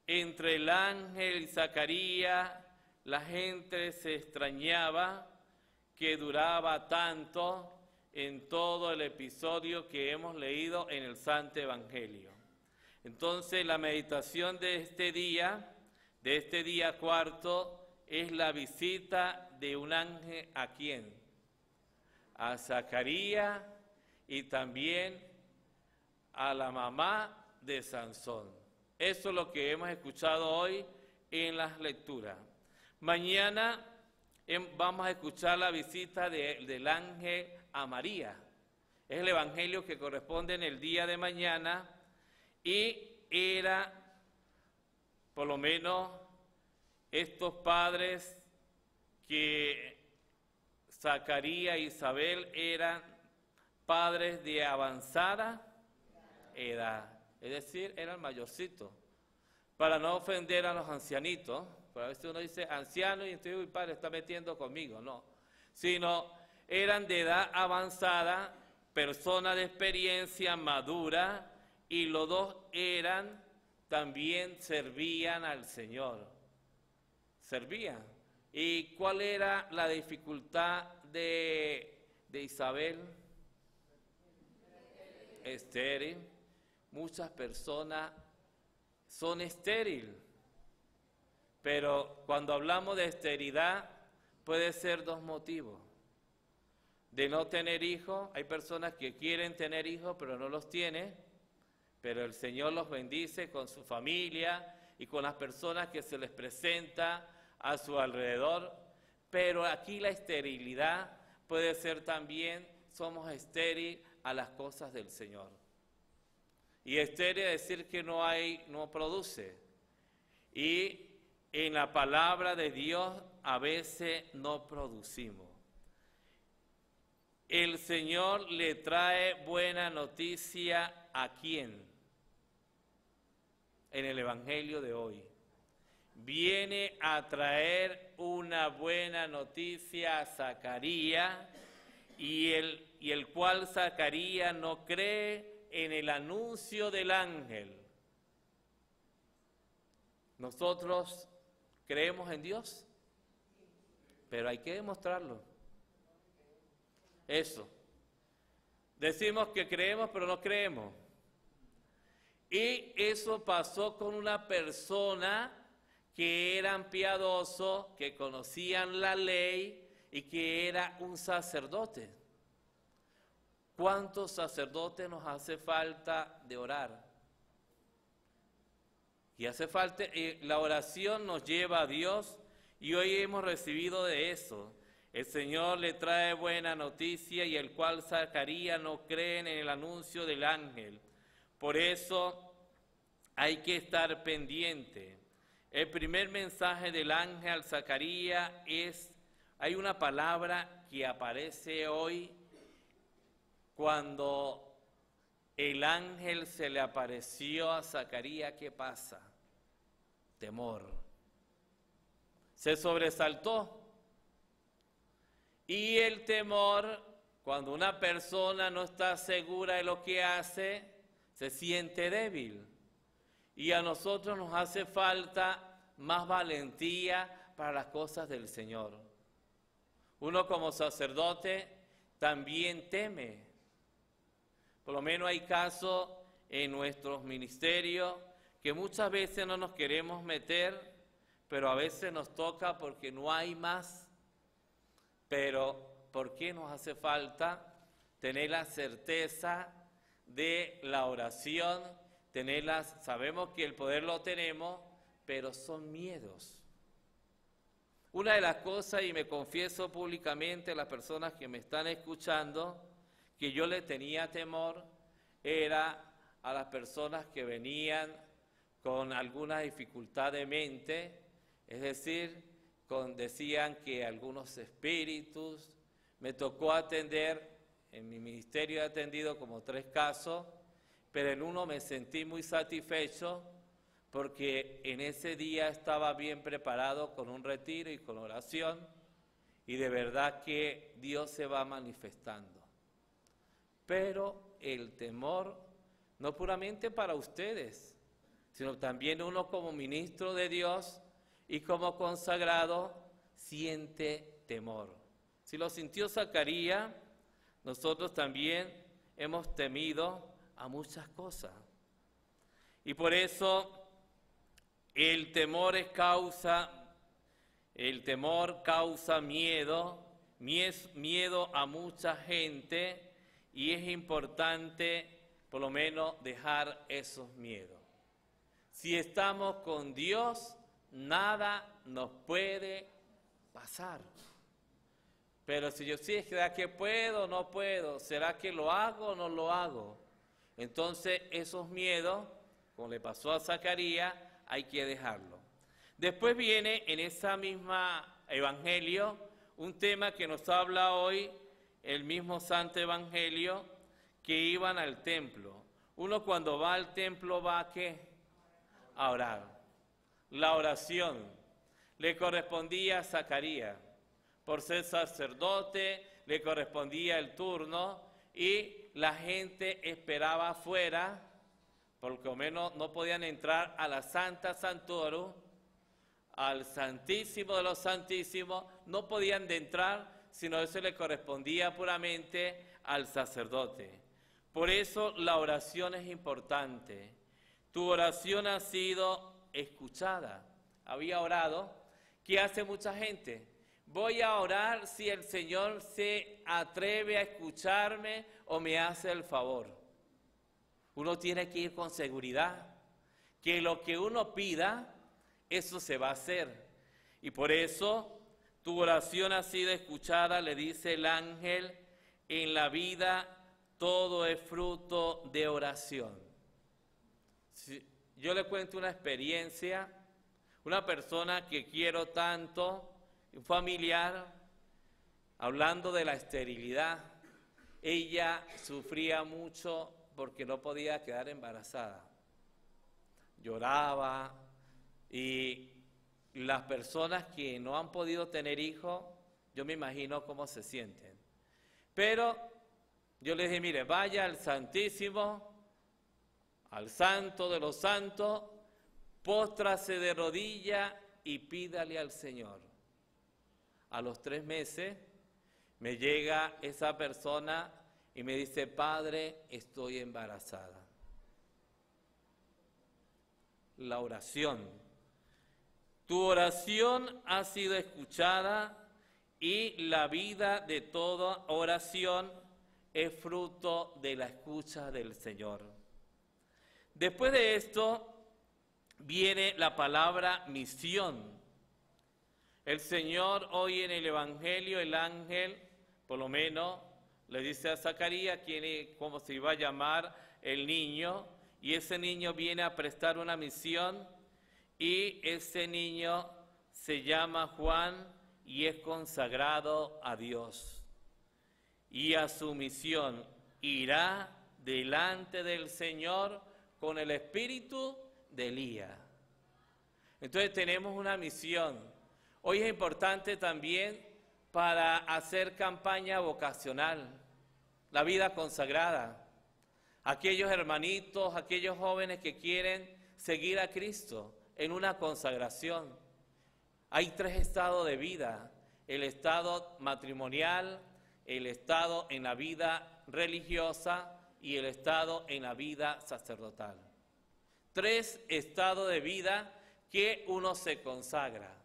entre el ángel y Zacarías, la gente se extrañaba que duraba tanto en todo el episodio que hemos leído en el Santo Evangelio. Entonces la meditación de este día, de este día cuarto, es la visita de un ángel a quién? A Zacarías y también a la mamá de Sansón. Eso es lo que hemos escuchado hoy en las lecturas. Mañana em, vamos a escuchar la visita de- del ángel a María. Es el evangelio que corresponde en el día de mañana y era, por lo menos, estos padres que Zacarías e Isabel eran padres de avanzada edad, es decir, eran mayorcitos, para no ofender a los ancianitos, porque a veces uno dice anciano y entonces mi padre está metiendo conmigo, no, sino eran de edad avanzada, personas de experiencia madura, y los dos eran, también servían al Señor, servían. ¿Y cuál era la dificultad de, de Isabel? Estéril. Muchas personas son estéril, pero cuando hablamos de esterilidad puede ser dos motivos. De no tener hijos, hay personas que quieren tener hijos pero no los tienen, pero el Señor los bendice con su familia y con las personas que se les presenta a su alrededor. Pero aquí la esterilidad puede ser también, somos estéril a las cosas del Señor. Y estéril es decir que no hay, no produce. Y en la palabra de Dios a veces no producimos. El Señor le trae buena noticia a quién? En el Evangelio de hoy. Viene a traer una buena noticia a Zacarías y el, y el cual Zacarías no cree en el anuncio del ángel. Nosotros creemos en Dios, pero hay que demostrarlo. Eso. Decimos que creemos, pero no creemos. Y eso pasó con una persona que eran piadosos, que conocían la ley y que era un sacerdote. ¿Cuántos sacerdotes nos hace falta de orar? Y hace falta, eh, la oración nos lleva a Dios y hoy hemos recibido de eso. El Señor le trae buena noticia y el cual Zacarías no cree en el anuncio del ángel. Por eso hay que estar pendiente. El primer mensaje del ángel Zacarías es, hay una palabra que aparece hoy cuando el ángel se le apareció a Zacarías, ¿qué pasa? Temor. Se sobresaltó. Y el temor, cuando una persona no está segura de lo que hace, se siente débil. Y a nosotros nos hace falta más valentía para las cosas del Señor. Uno como sacerdote también teme. Por lo menos hay casos en nuestros ministerios que muchas veces no nos queremos meter, pero a veces nos toca porque no hay más. Pero ¿por qué nos hace falta tener la certeza de la oración? Tenerlas, sabemos que el poder lo tenemos, pero son miedos. Una de las cosas, y me confieso públicamente a las personas que me están escuchando, que yo le tenía temor, era a las personas que venían con alguna dificultad de mente, es decir, con, decían que algunos espíritus, me tocó atender, en mi ministerio he atendido como tres casos, pero en uno me sentí muy satisfecho porque en ese día estaba bien preparado con un retiro y con oración y de verdad que Dios se va manifestando. Pero el temor, no puramente para ustedes, sino también uno como ministro de Dios y como consagrado, siente temor. Si lo sintió Zacarías, nosotros también hemos temido a muchas cosas. Y por eso el temor es causa, el temor causa miedo, miedo a mucha gente y es importante por lo menos dejar esos miedos. Si estamos con Dios, nada nos puede pasar. Pero si yo sí, ¿será que puedo o no puedo? ¿Será que lo hago o no lo hago? Entonces esos miedos, como le pasó a Zacarías, hay que dejarlo. Después viene en esa misma evangelio un tema que nos habla hoy el mismo Santo Evangelio, que iban al templo. Uno cuando va al templo va a qué? A orar. La oración le correspondía a Zacarías. Por ser sacerdote le correspondía el turno y la gente esperaba afuera, por lo menos no podían entrar a la Santa Santorum, al Santísimo de los Santísimos, no podían de entrar, sino eso le correspondía puramente al sacerdote. Por eso la oración es importante. Tu oración ha sido escuchada. Había orado. ¿Qué hace mucha gente? Voy a orar si el Señor se atreve a escucharme o me hace el favor. Uno tiene que ir con seguridad que lo que uno pida, eso se va a hacer. Y por eso tu oración ha sido escuchada, le dice el ángel, en la vida todo es fruto de oración. Yo le cuento una experiencia, una persona que quiero tanto, un familiar, hablando de la esterilidad, ella sufría mucho porque no podía quedar embarazada. Lloraba y las personas que no han podido tener hijos, yo me imagino cómo se sienten. Pero yo les dije, mire, vaya al Santísimo, al Santo de los Santos, póstrase de rodilla y pídale al Señor. A los tres meses me llega esa persona y me dice, Padre, estoy embarazada. La oración. Tu oración ha sido escuchada y la vida de toda oración es fruto de la escucha del Señor. Después de esto viene la palabra misión. El Señor hoy en el Evangelio, el ángel, por lo menos, le dice a Zacarías quién es- cómo se iba a llamar el niño, y ese niño viene a prestar una misión, y ese niño se llama Juan y es consagrado a Dios. Y a su misión irá delante del Señor con el espíritu de Elías. Entonces tenemos una misión. Hoy es importante también para hacer campaña vocacional, la vida consagrada. Aquellos hermanitos, aquellos jóvenes que quieren seguir a Cristo en una consagración. Hay tres estados de vida, el estado matrimonial, el estado en la vida religiosa y el estado en la vida sacerdotal. Tres estados de vida que uno se consagra.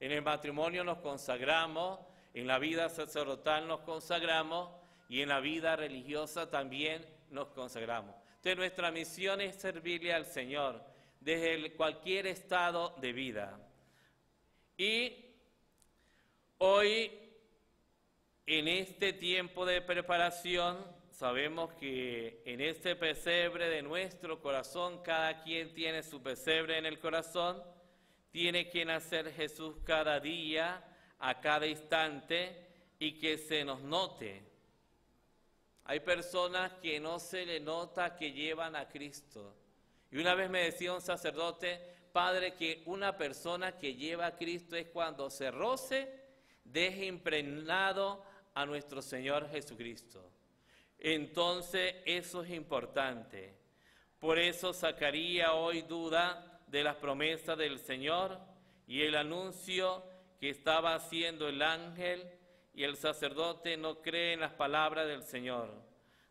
En el matrimonio nos consagramos, en la vida sacerdotal nos consagramos y en la vida religiosa también nos consagramos. Entonces nuestra misión es servirle al Señor desde cualquier estado de vida. Y hoy, en este tiempo de preparación, sabemos que en este pesebre de nuestro corazón, cada quien tiene su pesebre en el corazón, tiene que nacer Jesús cada día, a cada instante, y que se nos note. Hay personas que no se le nota que llevan a Cristo. Y una vez me decía un sacerdote, Padre, que una persona que lleva a Cristo es cuando se roce, deje impregnado a nuestro Señor Jesucristo. Entonces, eso es importante. Por eso Zacarías hoy duda de las promesas del Señor y el anuncio que estaba haciendo el ángel y el sacerdote no cree en las palabras del Señor.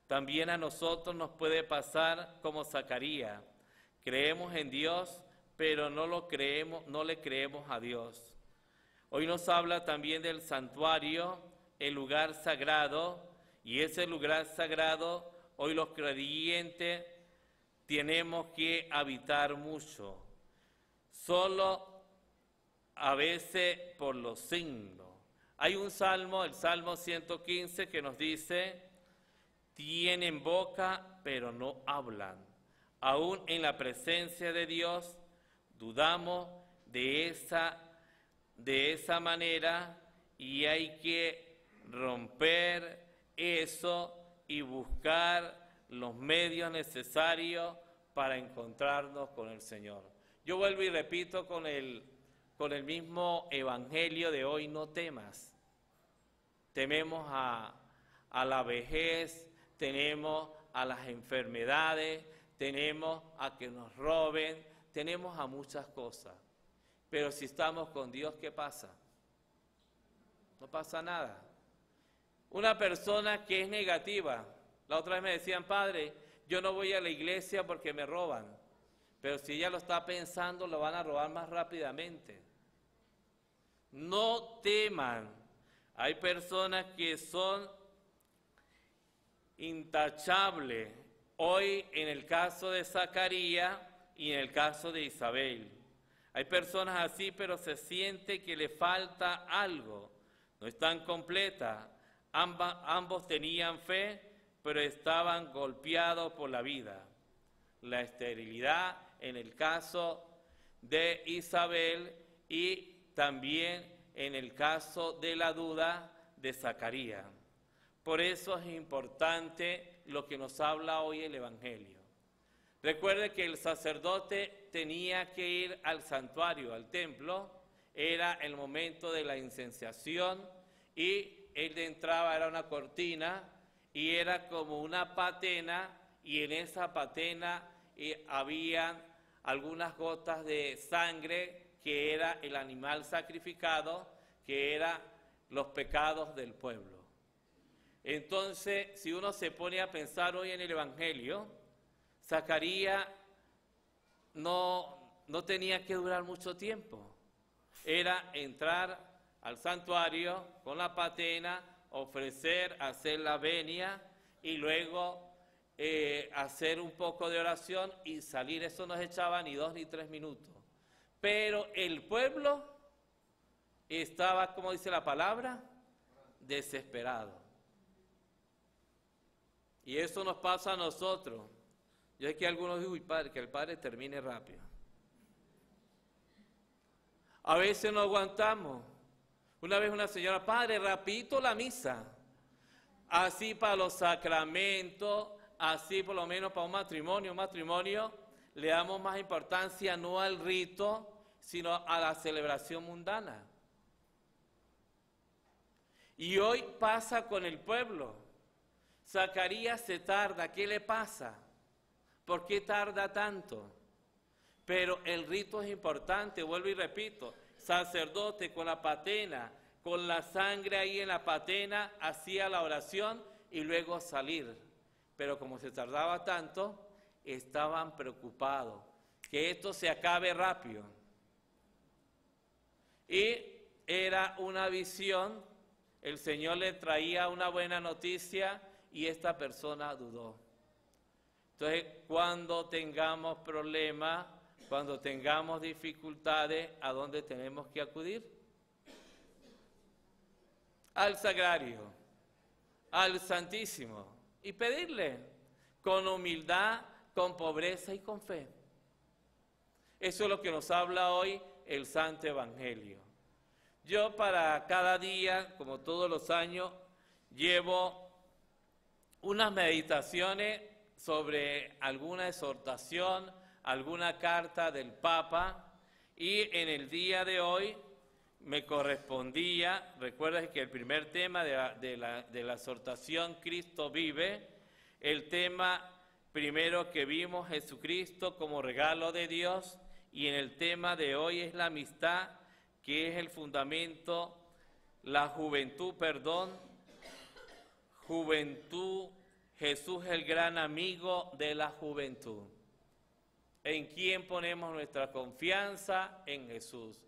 También a nosotros nos puede pasar como Zacarías. Creemos en Dios, pero no lo creemos, no le creemos a Dios. Hoy nos habla también del santuario, el lugar sagrado, y ese lugar sagrado hoy los creyentes tenemos que habitar mucho. Solo a veces por los signos. Hay un salmo, el Salmo 115, que nos dice, tienen boca, pero no hablan. Aún en la presencia de Dios, dudamos de esa, de esa manera y hay que romper eso y buscar los medios necesarios para encontrarnos con el Señor. Yo vuelvo y repito con el, con el mismo evangelio de hoy, no temas. Tememos a, a la vejez, tenemos a las enfermedades, tenemos a que nos roben, tenemos a muchas cosas. Pero si estamos con Dios, ¿qué pasa? No pasa nada. Una persona que es negativa, la otra vez me decían, padre, yo no voy a la iglesia porque me roban, pero si ella lo está pensando, lo van a robar más rápidamente. No teman. Hay personas que son intachables. Hoy en el caso de Zacarías y en el caso de Isabel. Hay personas así, pero se siente que le falta algo. No están completas ambos tenían fe, pero estaban golpeados por la vida. La esterilidad en el caso de Isabel y también en el caso de la duda de Zacarías. Por eso es importante lo que nos habla hoy el Evangelio. Recuerde que el sacerdote tenía que ir al santuario, al templo, era el momento de la incenciación y él entraba, era una cortina y era como una patena y en esa patena eh, había algunas gotas de sangre que era el animal sacrificado, que era los pecados del pueblo. Entonces, si uno se pone a pensar hoy en el Evangelio, Zacarías no, no tenía que durar mucho tiempo. Era entrar al santuario con la patena, ofrecer, hacer la venia y luego eh, hacer un poco de oración y salir. Eso no se echaba ni dos ni tres minutos. Pero el pueblo estaba, como dice la palabra, desesperado. Y eso nos pasa a nosotros. Yo es que algunos dicen, uy, padre, que el padre termine rápido. A veces no aguantamos. Una vez una señora, padre, rapidito la misa. Así para los sacramentos, así por lo menos para un matrimonio. Un matrimonio le damos más importancia no al rito, sino a la celebración mundana. Y hoy pasa con el pueblo. Zacarías se tarda, ¿qué le pasa? ¿Por qué tarda tanto? Pero el rito es importante, vuelvo y repito, sacerdote con la patena, con la sangre ahí en la patena, hacía la oración y luego salir. Pero como se tardaba tanto, estaban preocupados, que esto se acabe rápido. Y era una visión, el Señor le traía una buena noticia y esta persona dudó. Entonces, cuando tengamos problemas, cuando tengamos dificultades, ¿a dónde tenemos que acudir? Al sagrario, al Santísimo, y pedirle con humildad, con pobreza y con fe. Eso es lo que nos habla hoy el Santo Evangelio. Yo para cada día, como todos los años, llevo unas meditaciones sobre alguna exhortación, alguna carta del Papa y en el día de hoy me correspondía, recuerda que el primer tema de la, de, la, exhortación Cristo vive, el tema primero que vimos Jesucristo como regalo de Dios y en el tema de hoy es la amistad que es el fundamento, la juventud, perdón, juventud, Jesús el gran amigo de la juventud. ¿En quién ponemos nuestra confianza? En Jesús.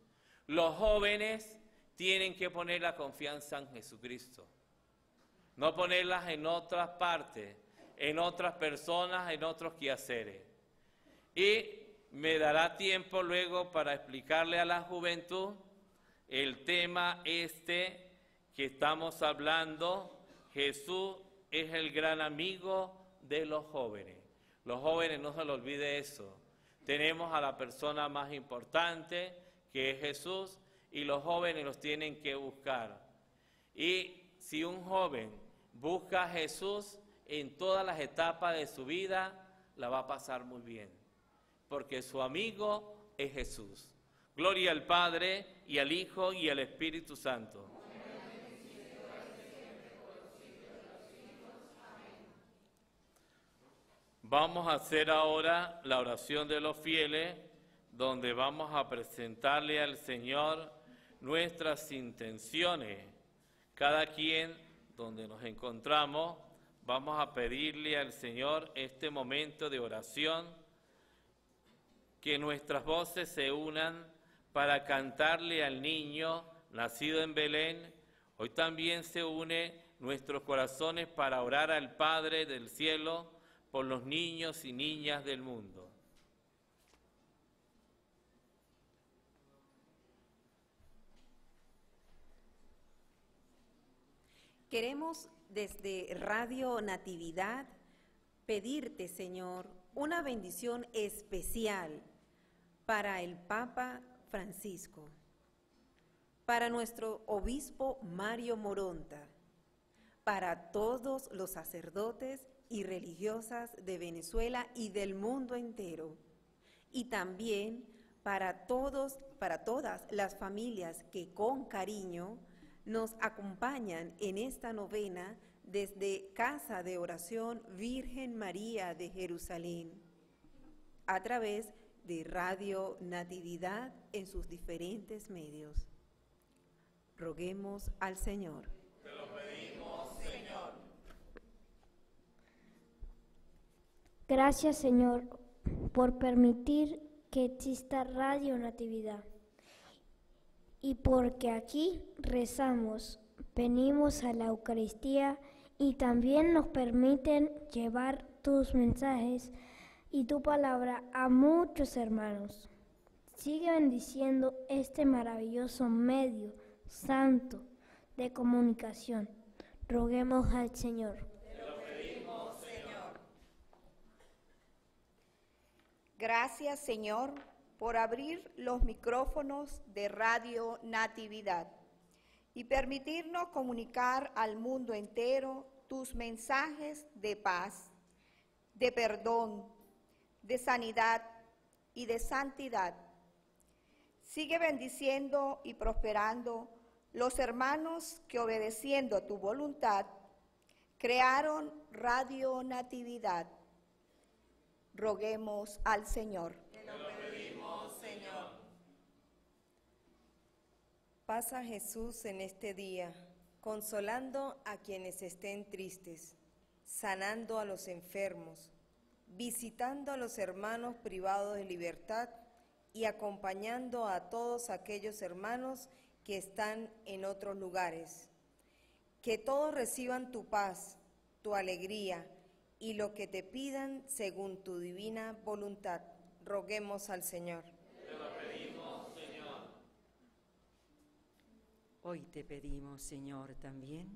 Los jóvenes tienen que poner la confianza en Jesucristo. No ponerlas en otras partes, en otras personas, en otros quehaceres. Y me dará tiempo luego para explicarle a la juventud el tema este que estamos hablando. Jesús es el gran amigo de los jóvenes. Los jóvenes no se les olvide eso tenemos a la persona más importante, que es Jesús, y los jóvenes los tienen que buscar. Y si un joven busca a Jesús en todas las etapas de su vida, la va a pasar muy bien, porque su amigo es Jesús. Gloria al Padre y al Hijo y al Espíritu Santo. Vamos a hacer ahora la oración de los fieles, donde vamos a presentarle al Señor nuestras intenciones. Cada quien, donde nos encontramos, vamos a pedirle al Señor este momento de oración, que nuestras voces se unan para cantarle al niño nacido en Belén. Hoy también se une nuestros corazones para orar al Padre del cielo por los niños y niñas del mundo. Queremos desde Radio Natividad pedirte, Señor, una bendición especial para el Papa Francisco, para nuestro obispo Mario Moronta, para todos los sacerdotes y religiosas de Venezuela y del mundo entero, y también para todos, para todas las familias que con cariño nos acompañan en esta novena desde Casa de Oración Virgen María de Jerusalén, a través de Radio Natividad en sus diferentes medios. Roguemos al Señor. Gracias Señor por permitir que exista Radio Natividad y porque aquí rezamos, venimos a la Eucaristía y también nos permiten llevar tus mensajes y tu palabra a muchos hermanos. Sigue bendiciendo este maravilloso medio santo de comunicación. Roguemos al Señor. Gracias, Señor, por abrir los micrófonos de Radio Natividad y permitirnos comunicar al mundo entero tus mensajes de paz, de perdón, de sanidad y de santidad. Sigue bendiciendo y prosperando los hermanos que obedeciendo a tu voluntad crearon Radio Natividad Roguemos al Señor. Te lo pedimos, Señor. Pasa Jesús en este día, consolando a quienes estén tristes, sanando a los enfermos, visitando a los hermanos privados de libertad y acompañando a todos aquellos hermanos que están en otros lugares. Que todos reciban tu paz, tu alegría, y lo que te pidan según tu divina voluntad. Roguemos al Señor. Te lo pedimos, Señor. Hoy te pedimos, Señor, también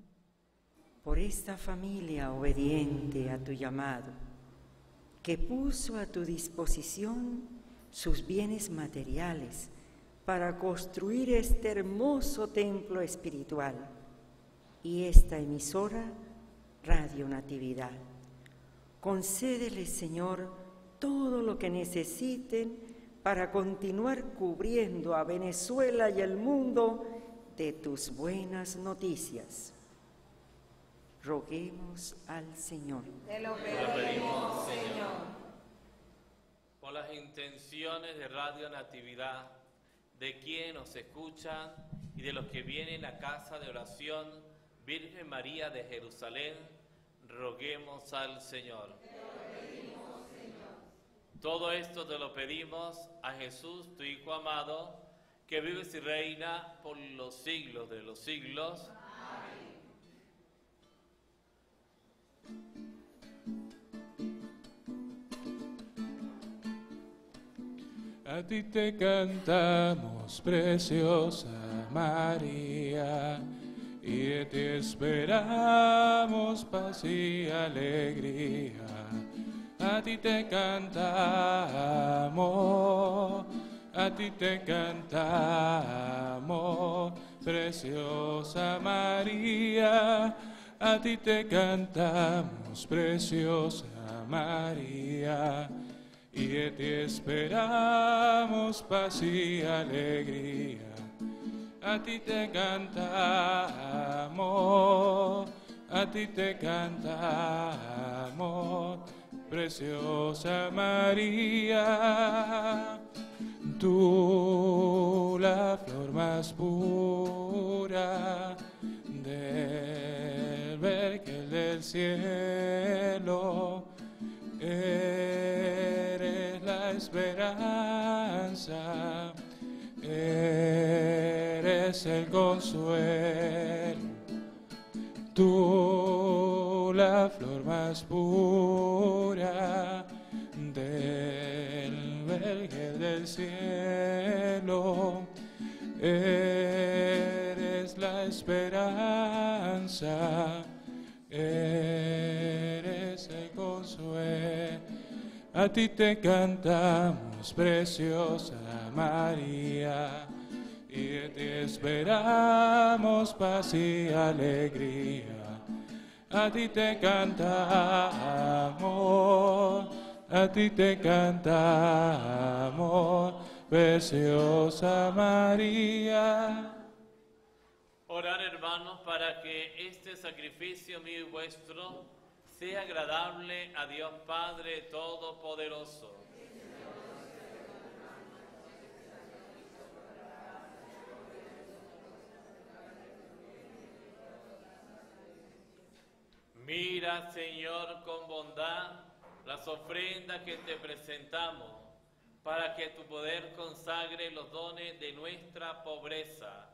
por esta familia obediente a tu llamado, que puso a tu disposición sus bienes materiales para construir este hermoso templo espiritual y esta emisora Radio Natividad. Concédele, Señor, todo lo que necesiten para continuar cubriendo a Venezuela y el mundo de tus buenas noticias. Roguemos al Señor. Te lo pedimos, Señor. Por las intenciones de Radio Natividad, de quienes nos escuchan y de los que vienen a casa de oración, Virgen María de Jerusalén, roguemos al Señor. Todo esto te lo pedimos a Jesús, tu Hijo amado, que vives y reina por los siglos de los siglos. A ti te cantamos, preciosa María, y de ti esperamos paz y alegría. A ti te cantamos, a ti te cantamos, preciosa María. A ti te cantamos, preciosa María y de ti esperamos paz y alegría. A ti te cantamos, a ti te cantamos, preciosa María. Tú la flor más pura del vergel del cielo. Eres la esperanza, eres el consuelo, tú la flor más pura del cielo, eres la esperanza eres el consuelo. A ti te cantamos, preciosa María, y de ti esperamos paz y alegría. A ti te cantamos, a ti te cantamos, preciosa María. Orar, hermanos, para que este sacrificio mío y vuestro sea agradable a Dios Padre Todopoderoso. Mira, Señor, con bondad las ofrendas que te presentamos, para que tu poder consagre los dones de nuestra pobreza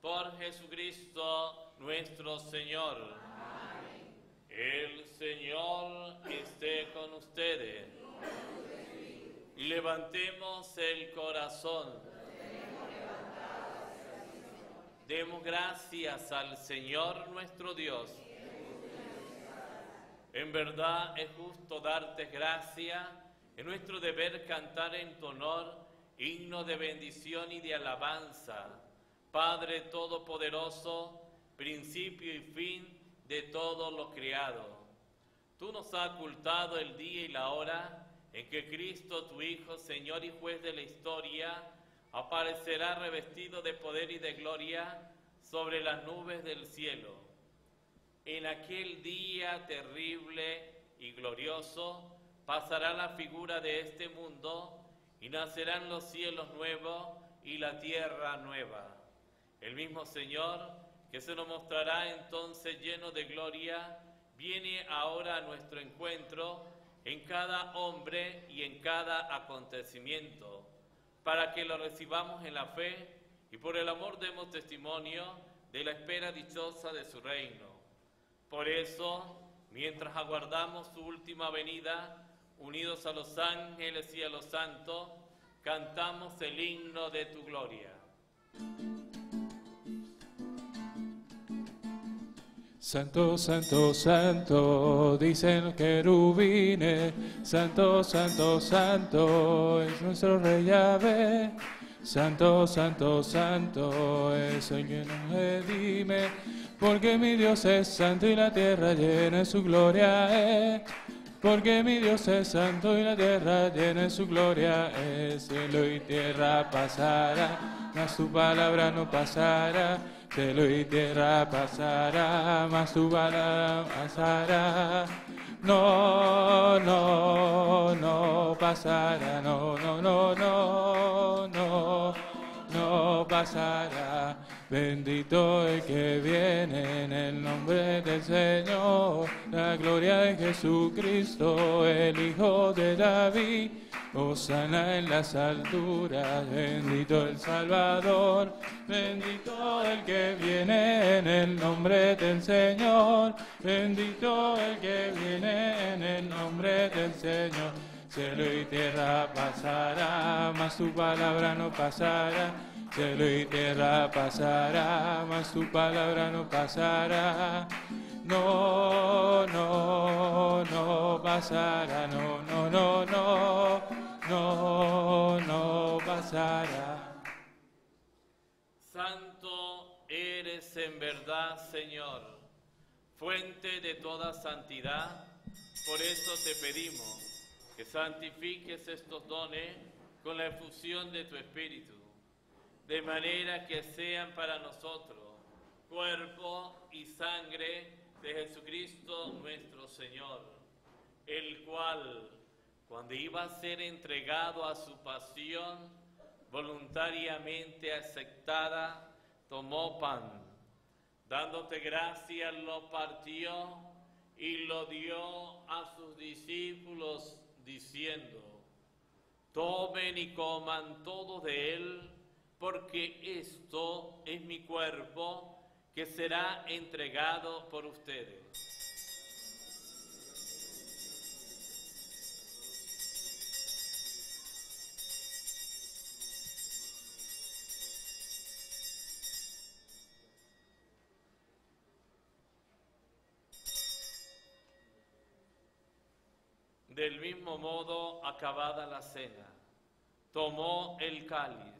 por Jesucristo nuestro Señor. El Señor esté con ustedes. Levantemos el corazón. Demos gracias al Señor nuestro Dios. En verdad es justo darte gracia. Es nuestro deber cantar en tu honor himno de bendición y de alabanza Padre Todopoderoso, principio y fin de todo lo creado. Tú nos has ocultado el día y la hora en que Cristo, tu Hijo, Señor y Juez de la historia, aparecerá revestido de poder y de gloria sobre las nubes del cielo. En aquel día terrible y glorioso pasará la figura de este mundo y nacerán los cielos nuevos y la tierra nueva. El mismo Señor, que se nos mostrará entonces lleno de gloria, viene ahora a nuestro encuentro en cada hombre y en cada acontecimiento, para que lo recibamos en la fe y por el amor demos testimonio de la espera dichosa de su reino. Por eso, mientras aguardamos su última venida, unidos a los ángeles y a los santos, cantamos el himno de tu gloria. Santo, santo, santo, dicen los querubines, santo, santo, santo, es nuestro rey Yahvé. Santo, santo, santo, es el que nos redime, porque mi Dios es santo y la tierra llena de su gloria es. Porque mi Dios es santo y la tierra llena de su gloria es. Cielo y tierra pasará, mas tu palabra no pasará. Cielo y tierra pasará, mas tu palabra pasará. No, no, no pasará, no, no, no, no, no, no pasará. Bendito el que viene en el nombre del Señor. La gloria de Jesucristo, el Hijo de David. Osana en las alturas, bendito el Salvador, bendito el que viene en el nombre del Señor, bendito el que viene en el nombre del Señor. Cielo y tierra pasará, mas tu palabra no pasará. Cielo y tierra pasará, mas tu palabra no pasará. No, no, no pasará, no, no, no, no, no, no pasará. Santo eres en verdad, Señor, fuente de toda santidad. Por eso te pedimos que santifiques estos dones con la efusión de tu Espíritu, de manera que sean para nosotros cuerpo y sangre de Jesucristo nuestro Señor, el cual, cuando iba a ser entregado a su pasión, voluntariamente aceptada, tomó pan, dándote gracias, lo partió y lo dio a sus discípulos diciendo, tomen y coman todo de él, porque esto es mi cuerpo que será entregado por ustedes. Del mismo modo, acabada la cena, tomó el cáliz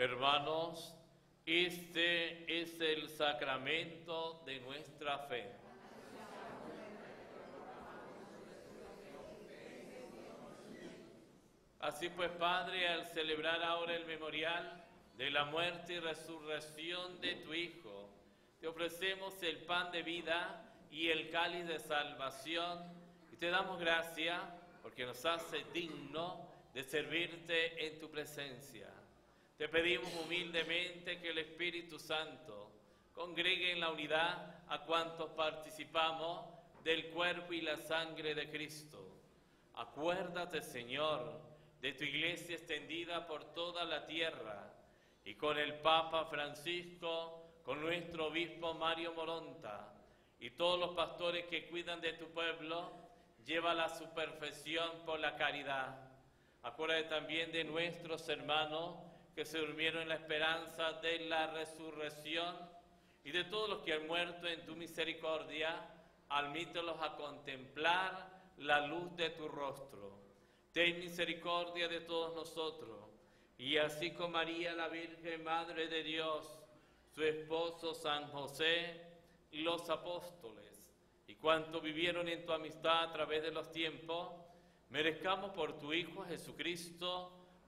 Hermanos, este es el sacramento de nuestra fe. Así pues, Padre, al celebrar ahora el memorial de la muerte y resurrección de tu Hijo, te ofrecemos el pan de vida y el cáliz de salvación y te damos gracias porque nos hace digno de servirte en tu presencia. Te pedimos humildemente que el Espíritu Santo congregue en la unidad a cuantos participamos del cuerpo y la sangre de Cristo. Acuérdate, Señor, de tu iglesia extendida por toda la tierra y con el Papa Francisco, con nuestro obispo Mario Moronta y todos los pastores que cuidan de tu pueblo, llévala a su perfección por la caridad. Acuérdate también de nuestros hermanos que se durmieron en la esperanza de la resurrección y de todos los que han muerto en tu misericordia, admítelos a contemplar la luz de tu rostro. Ten misericordia de todos nosotros, y así con María la Virgen, Madre de Dios, su esposo San José, los apóstoles, y cuanto vivieron en tu amistad a través de los tiempos, merezcamos por tu Hijo Jesucristo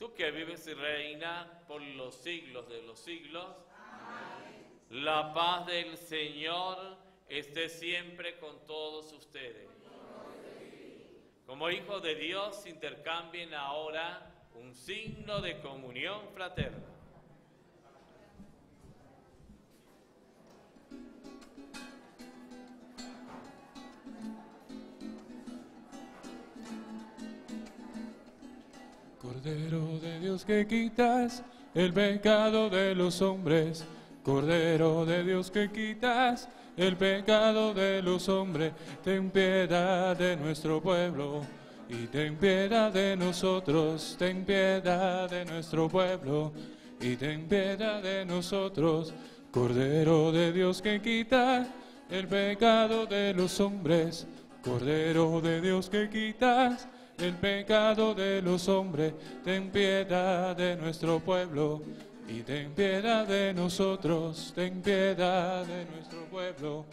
Tú que vives y reina por los siglos de los siglos, la paz del Señor esté siempre con todos ustedes. Como hijos de Dios, intercambien ahora un signo de comunión fraterna. Cordero de Dios que quitas el pecado de los hombres, Cordero de Dios que quitas el pecado de los hombres, ten piedad de nuestro pueblo y ten piedad de nosotros, ten piedad de nuestro pueblo y ten piedad de nosotros, Cordero de Dios que quita el pecado de los hombres, Cordero de Dios que quitas el pecado de los hombres, ten piedad de nuestro pueblo. Y ten piedad de nosotros, ten piedad de nuestro pueblo.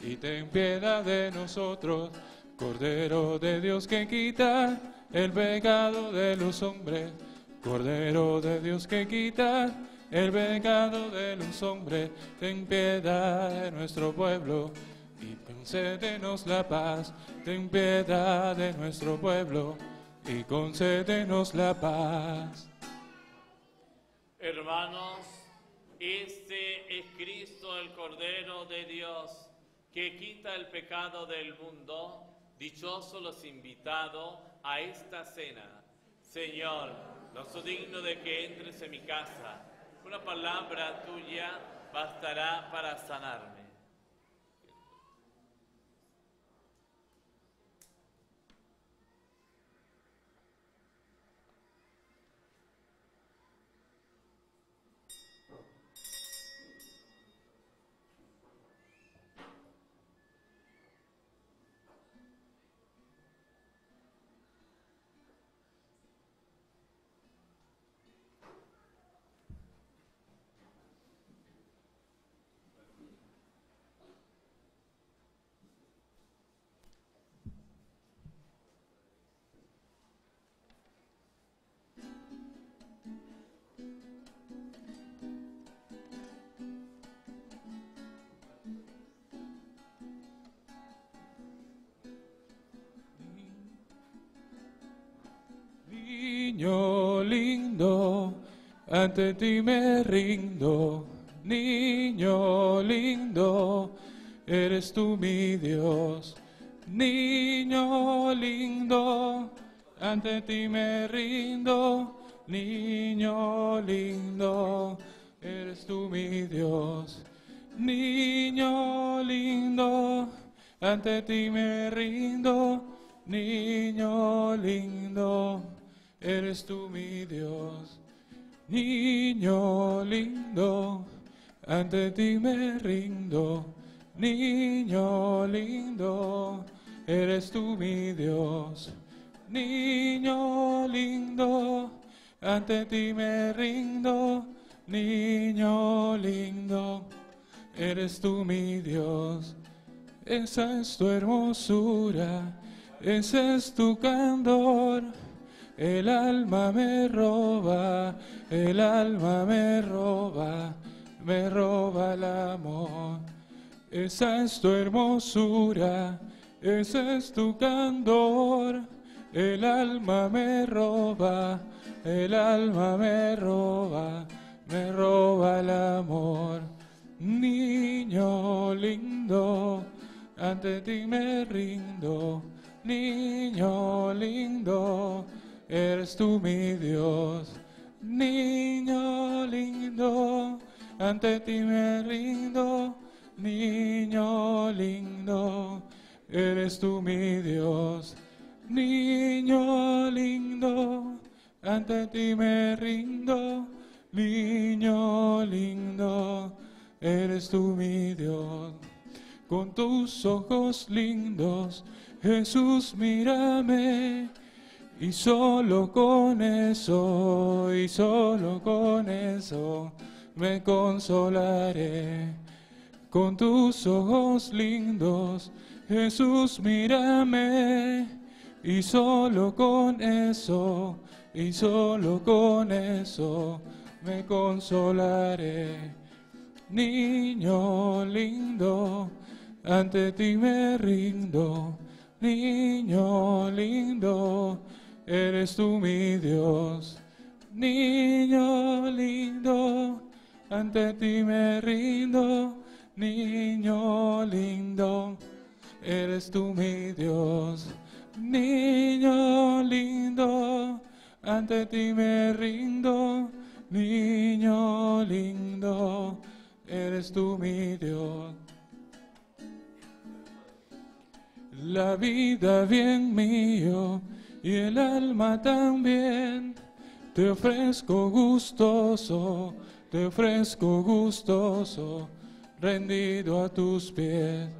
Y ten piedad de nosotros, Cordero de Dios que quita el pecado de los hombres, Cordero de Dios que quita el pecado de los hombres, ten piedad de nuestro pueblo y concédenos la paz, ten piedad de nuestro pueblo y concédenos la paz. Hermanos, este es Cristo el Cordero de Dios que quita el pecado del mundo. Dichosos los invitados a esta cena. Señor, no soy digno de que entres en mi casa. Una palabra tuya bastará para sanarme. Ante ti me rindo. Niño lindo, eres tú mi Dios. Niño lindo, ante ti me rindo. Niño lindo, eres tú mi Dios. Niño lindo, ante ti me rindo. Niño lindo, eres tú mi Dios. Niño lindo, ante ti me rindo. Niño lindo, eres tú mi Dios. Niño lindo, ante ti me rindo. Niño lindo, eres tú mi Dios. Esa es tu hermosura, ese es tu candor. El alma me roba, el alma me roba, me roba el amor. esa es tu hermosura, ese es tu candor. El alma me roba, el alma me roba, me roba el amor. Niño lindo, ante ti me rindo, niño lindo, eres tú mi Dios. Niño lindo, ante ti me rindo, niño lindo, eres tú mi Dios. Niño lindo, ante ti me rindo, niño lindo, eres tú mi Dios. Con tus ojos lindos, Jesús, mírame, y solo con eso, y solo con eso, me consolaré. Con tus ojos lindos, Jesús, mírame, y solo con eso, y solo con eso, me consolaré. Niño lindo, ante ti me rindo, niño lindo, eres tú mi Dios. Niño lindo, ante ti me rindo, niño lindo, eres tú mi Dios. Niño lindo, ante ti me rindo, niño lindo, eres tú mi Dios. La vida bien mío y el alma también, te ofrezco gustoso, te ofrezco gustoso, rendido a tus pies.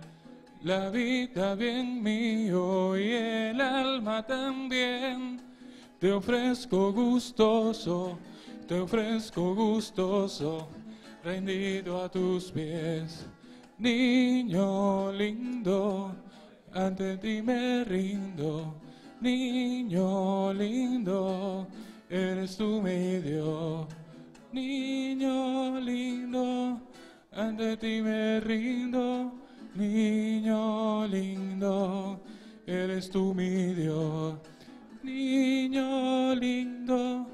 La vida bien mío y el alma también, te ofrezco gustoso, te ofrezco gustoso, rendido a tus pies. Niño lindo, ante ti me rindo, niño lindo, eres tú mi Dios. Niño lindo, ante ti me rindo, niño lindo, eres tú mi Dios. Niño lindo,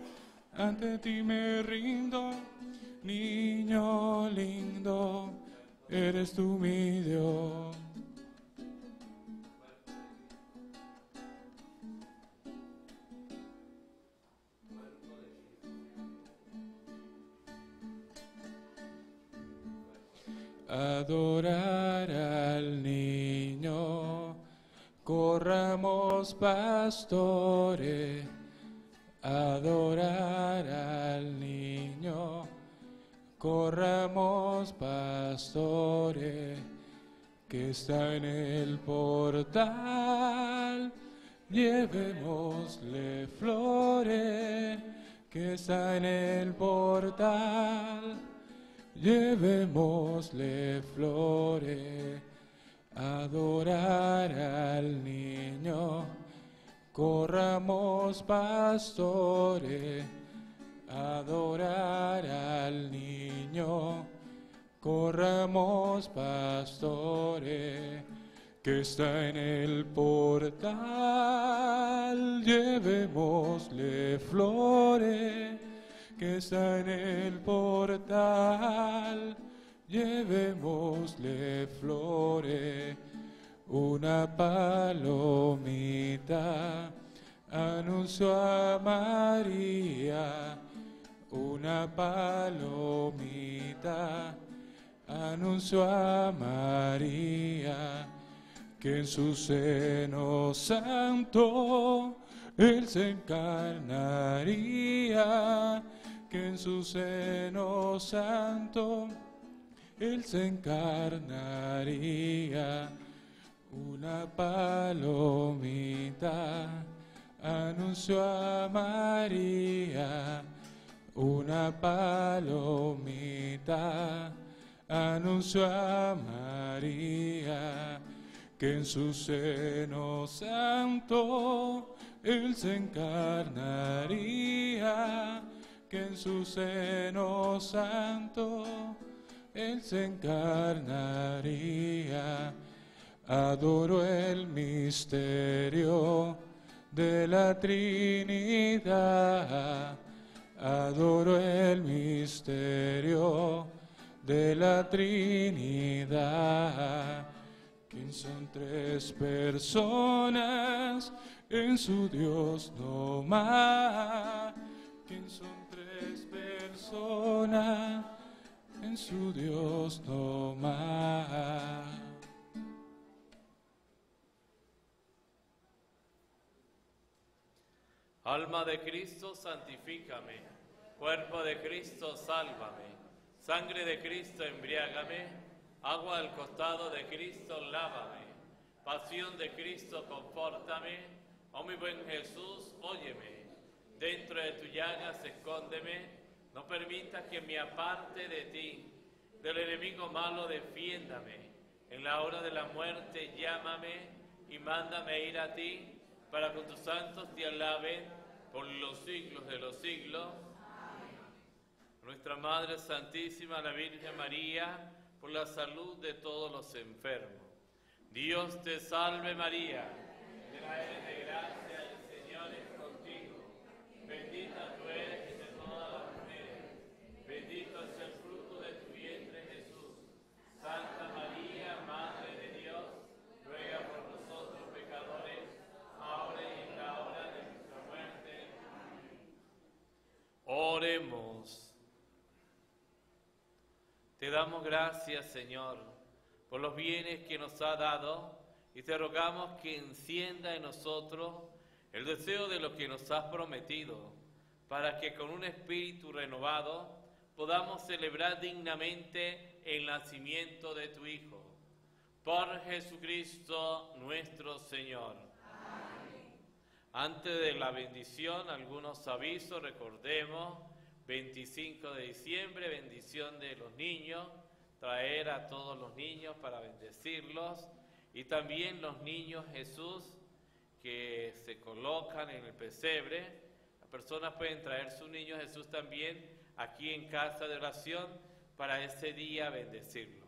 ante ti me rindo, niño lindo, eres tú mi Dios. Adorar al niño, corramos pastores, adorar al niño, corramos pastores, que está en el portal, llevémosle flores, que está en el portal llevémosle flores, adorar al niño, corramos pastores, adorar al niño, corramos pastores, que está en el portal, llevémosle flores que está en el portal, llevémosle flores, una palomita anunció a María, una palomita anunció a María que en su seno santo él se encarnaría que en su seno santo Él se encarnaría. Una palomita anunció a María, una palomita anunció a María que en su seno santo Él se encarnaría que en su seno santo Él se encarnaría. Adoro el misterio de la Trinidad. Adoro el misterio de la Trinidad. Que son tres personas en su Dios no más. Que son en su Dios más. Alma de Cristo, santifícame. Cuerpo de Cristo, sálvame. Sangre de Cristo, embriágame. Agua del costado de Cristo, lávame. Pasión de Cristo, confórtame. Oh mi buen Jesús, óyeme. Dentro de tu llagas, escóndeme. No permitas que me aparte de ti. Del enemigo malo, defiéndame. En la hora de la muerte, llámame y mándame ir a ti para con tus santos te alaben por los siglos de los siglos. Nuestra Madre Santísima, la Virgen María, por la salud de todos los enfermos. Dios te salve María, llena eres de gracia, el Señor es contigo. Bendita tú eres entre todas las mujeres, bendito es el fruto de tu vientre Jesús. Santa María, Madre de Dios, ruega por nosotros pecadores, ahora y en la hora de nuestra muerte. Oremos. Te damos gracias, Señor, por los bienes que nos ha dado y te rogamos que encienda en nosotros el deseo de lo que nos has prometido, para que con un espíritu renovado podamos celebrar dignamente el nacimiento de tu Hijo. Por Jesucristo nuestro Señor. Antes de la bendición, algunos avisos, recordemos 25 de diciembre, bendición de los niños, traer a todos los niños para bendecirlos y también los niños Jesús que se colocan en el pesebre. Las personas pueden traer su niño Jesús también aquí en casa de oración para ese día bendecirlo.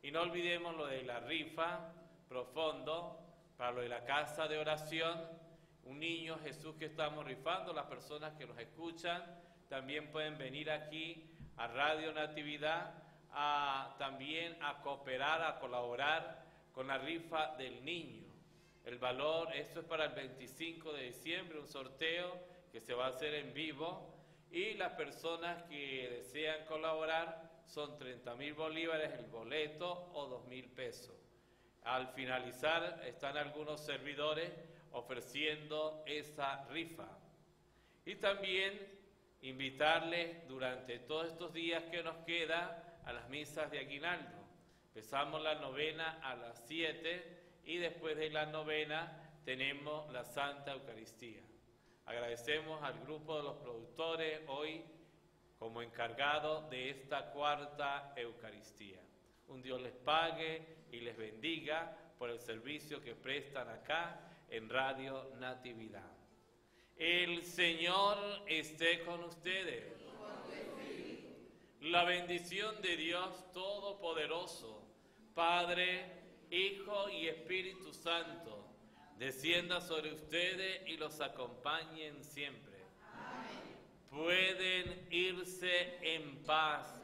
Y no olvidemos lo de la rifa profundo, para lo de la casa de oración, un niño Jesús que estamos rifando, las personas que nos escuchan también pueden venir aquí a Radio Natividad a, también a cooperar, a colaborar con la rifa del niño. El valor, esto es para el 25 de diciembre, un sorteo que se va a hacer en vivo y las personas que desean colaborar son 30 mil bolívares el boleto o 2 mil pesos. Al finalizar están algunos servidores ofreciendo esa rifa. Y también invitarles durante todos estos días que nos queda a las misas de aguinaldo. Empezamos la novena a las 7 y después de la novena tenemos la Santa Eucaristía. Agradecemos al grupo de los productores hoy como encargado de esta cuarta Eucaristía. Un Dios les pague y les bendiga por el servicio que prestan acá en Radio Natividad. El Señor esté con ustedes. La bendición de Dios Todopoderoso, Padre, Hijo y Espíritu Santo, descienda sobre ustedes y los acompañen siempre. Pueden irse en paz.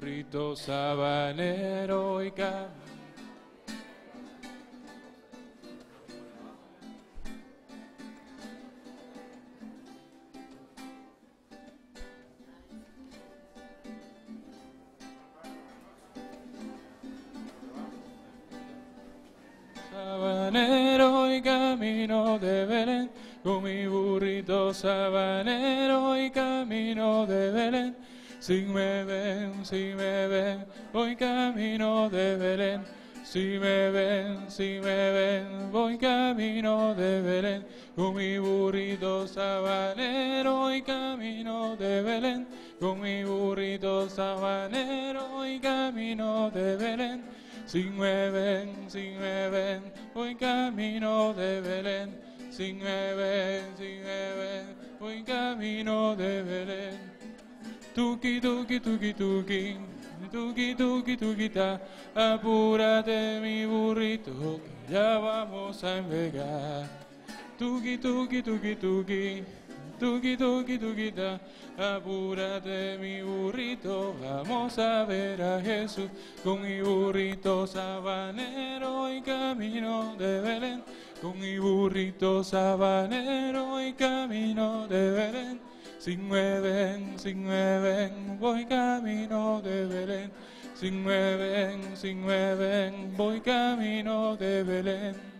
Burrito sabanero y Sabanero y camino de Belén, con mi burrito sabanero y camino de Belén. Si me Si me ven, si me ven, voy camino de Belén. si me ven, si me ven, voy camino de Belén. Tuki, tuki, tuki, tuki, tuki, tuki, tuquita, apúrate mi burrito, ya vamos a envegar. Tuki, tuki, tuki, tuki, tuki, tuki, tuquita, apúrate mi burrito, vamos a ver a Jesús con mi burrito sabanero y camino de Belén, con mi burrito sabanero y camino de Belén. Si me ven, si me ven, voy camino de Belén. Si me ven, si me ven, voy camino de Belén.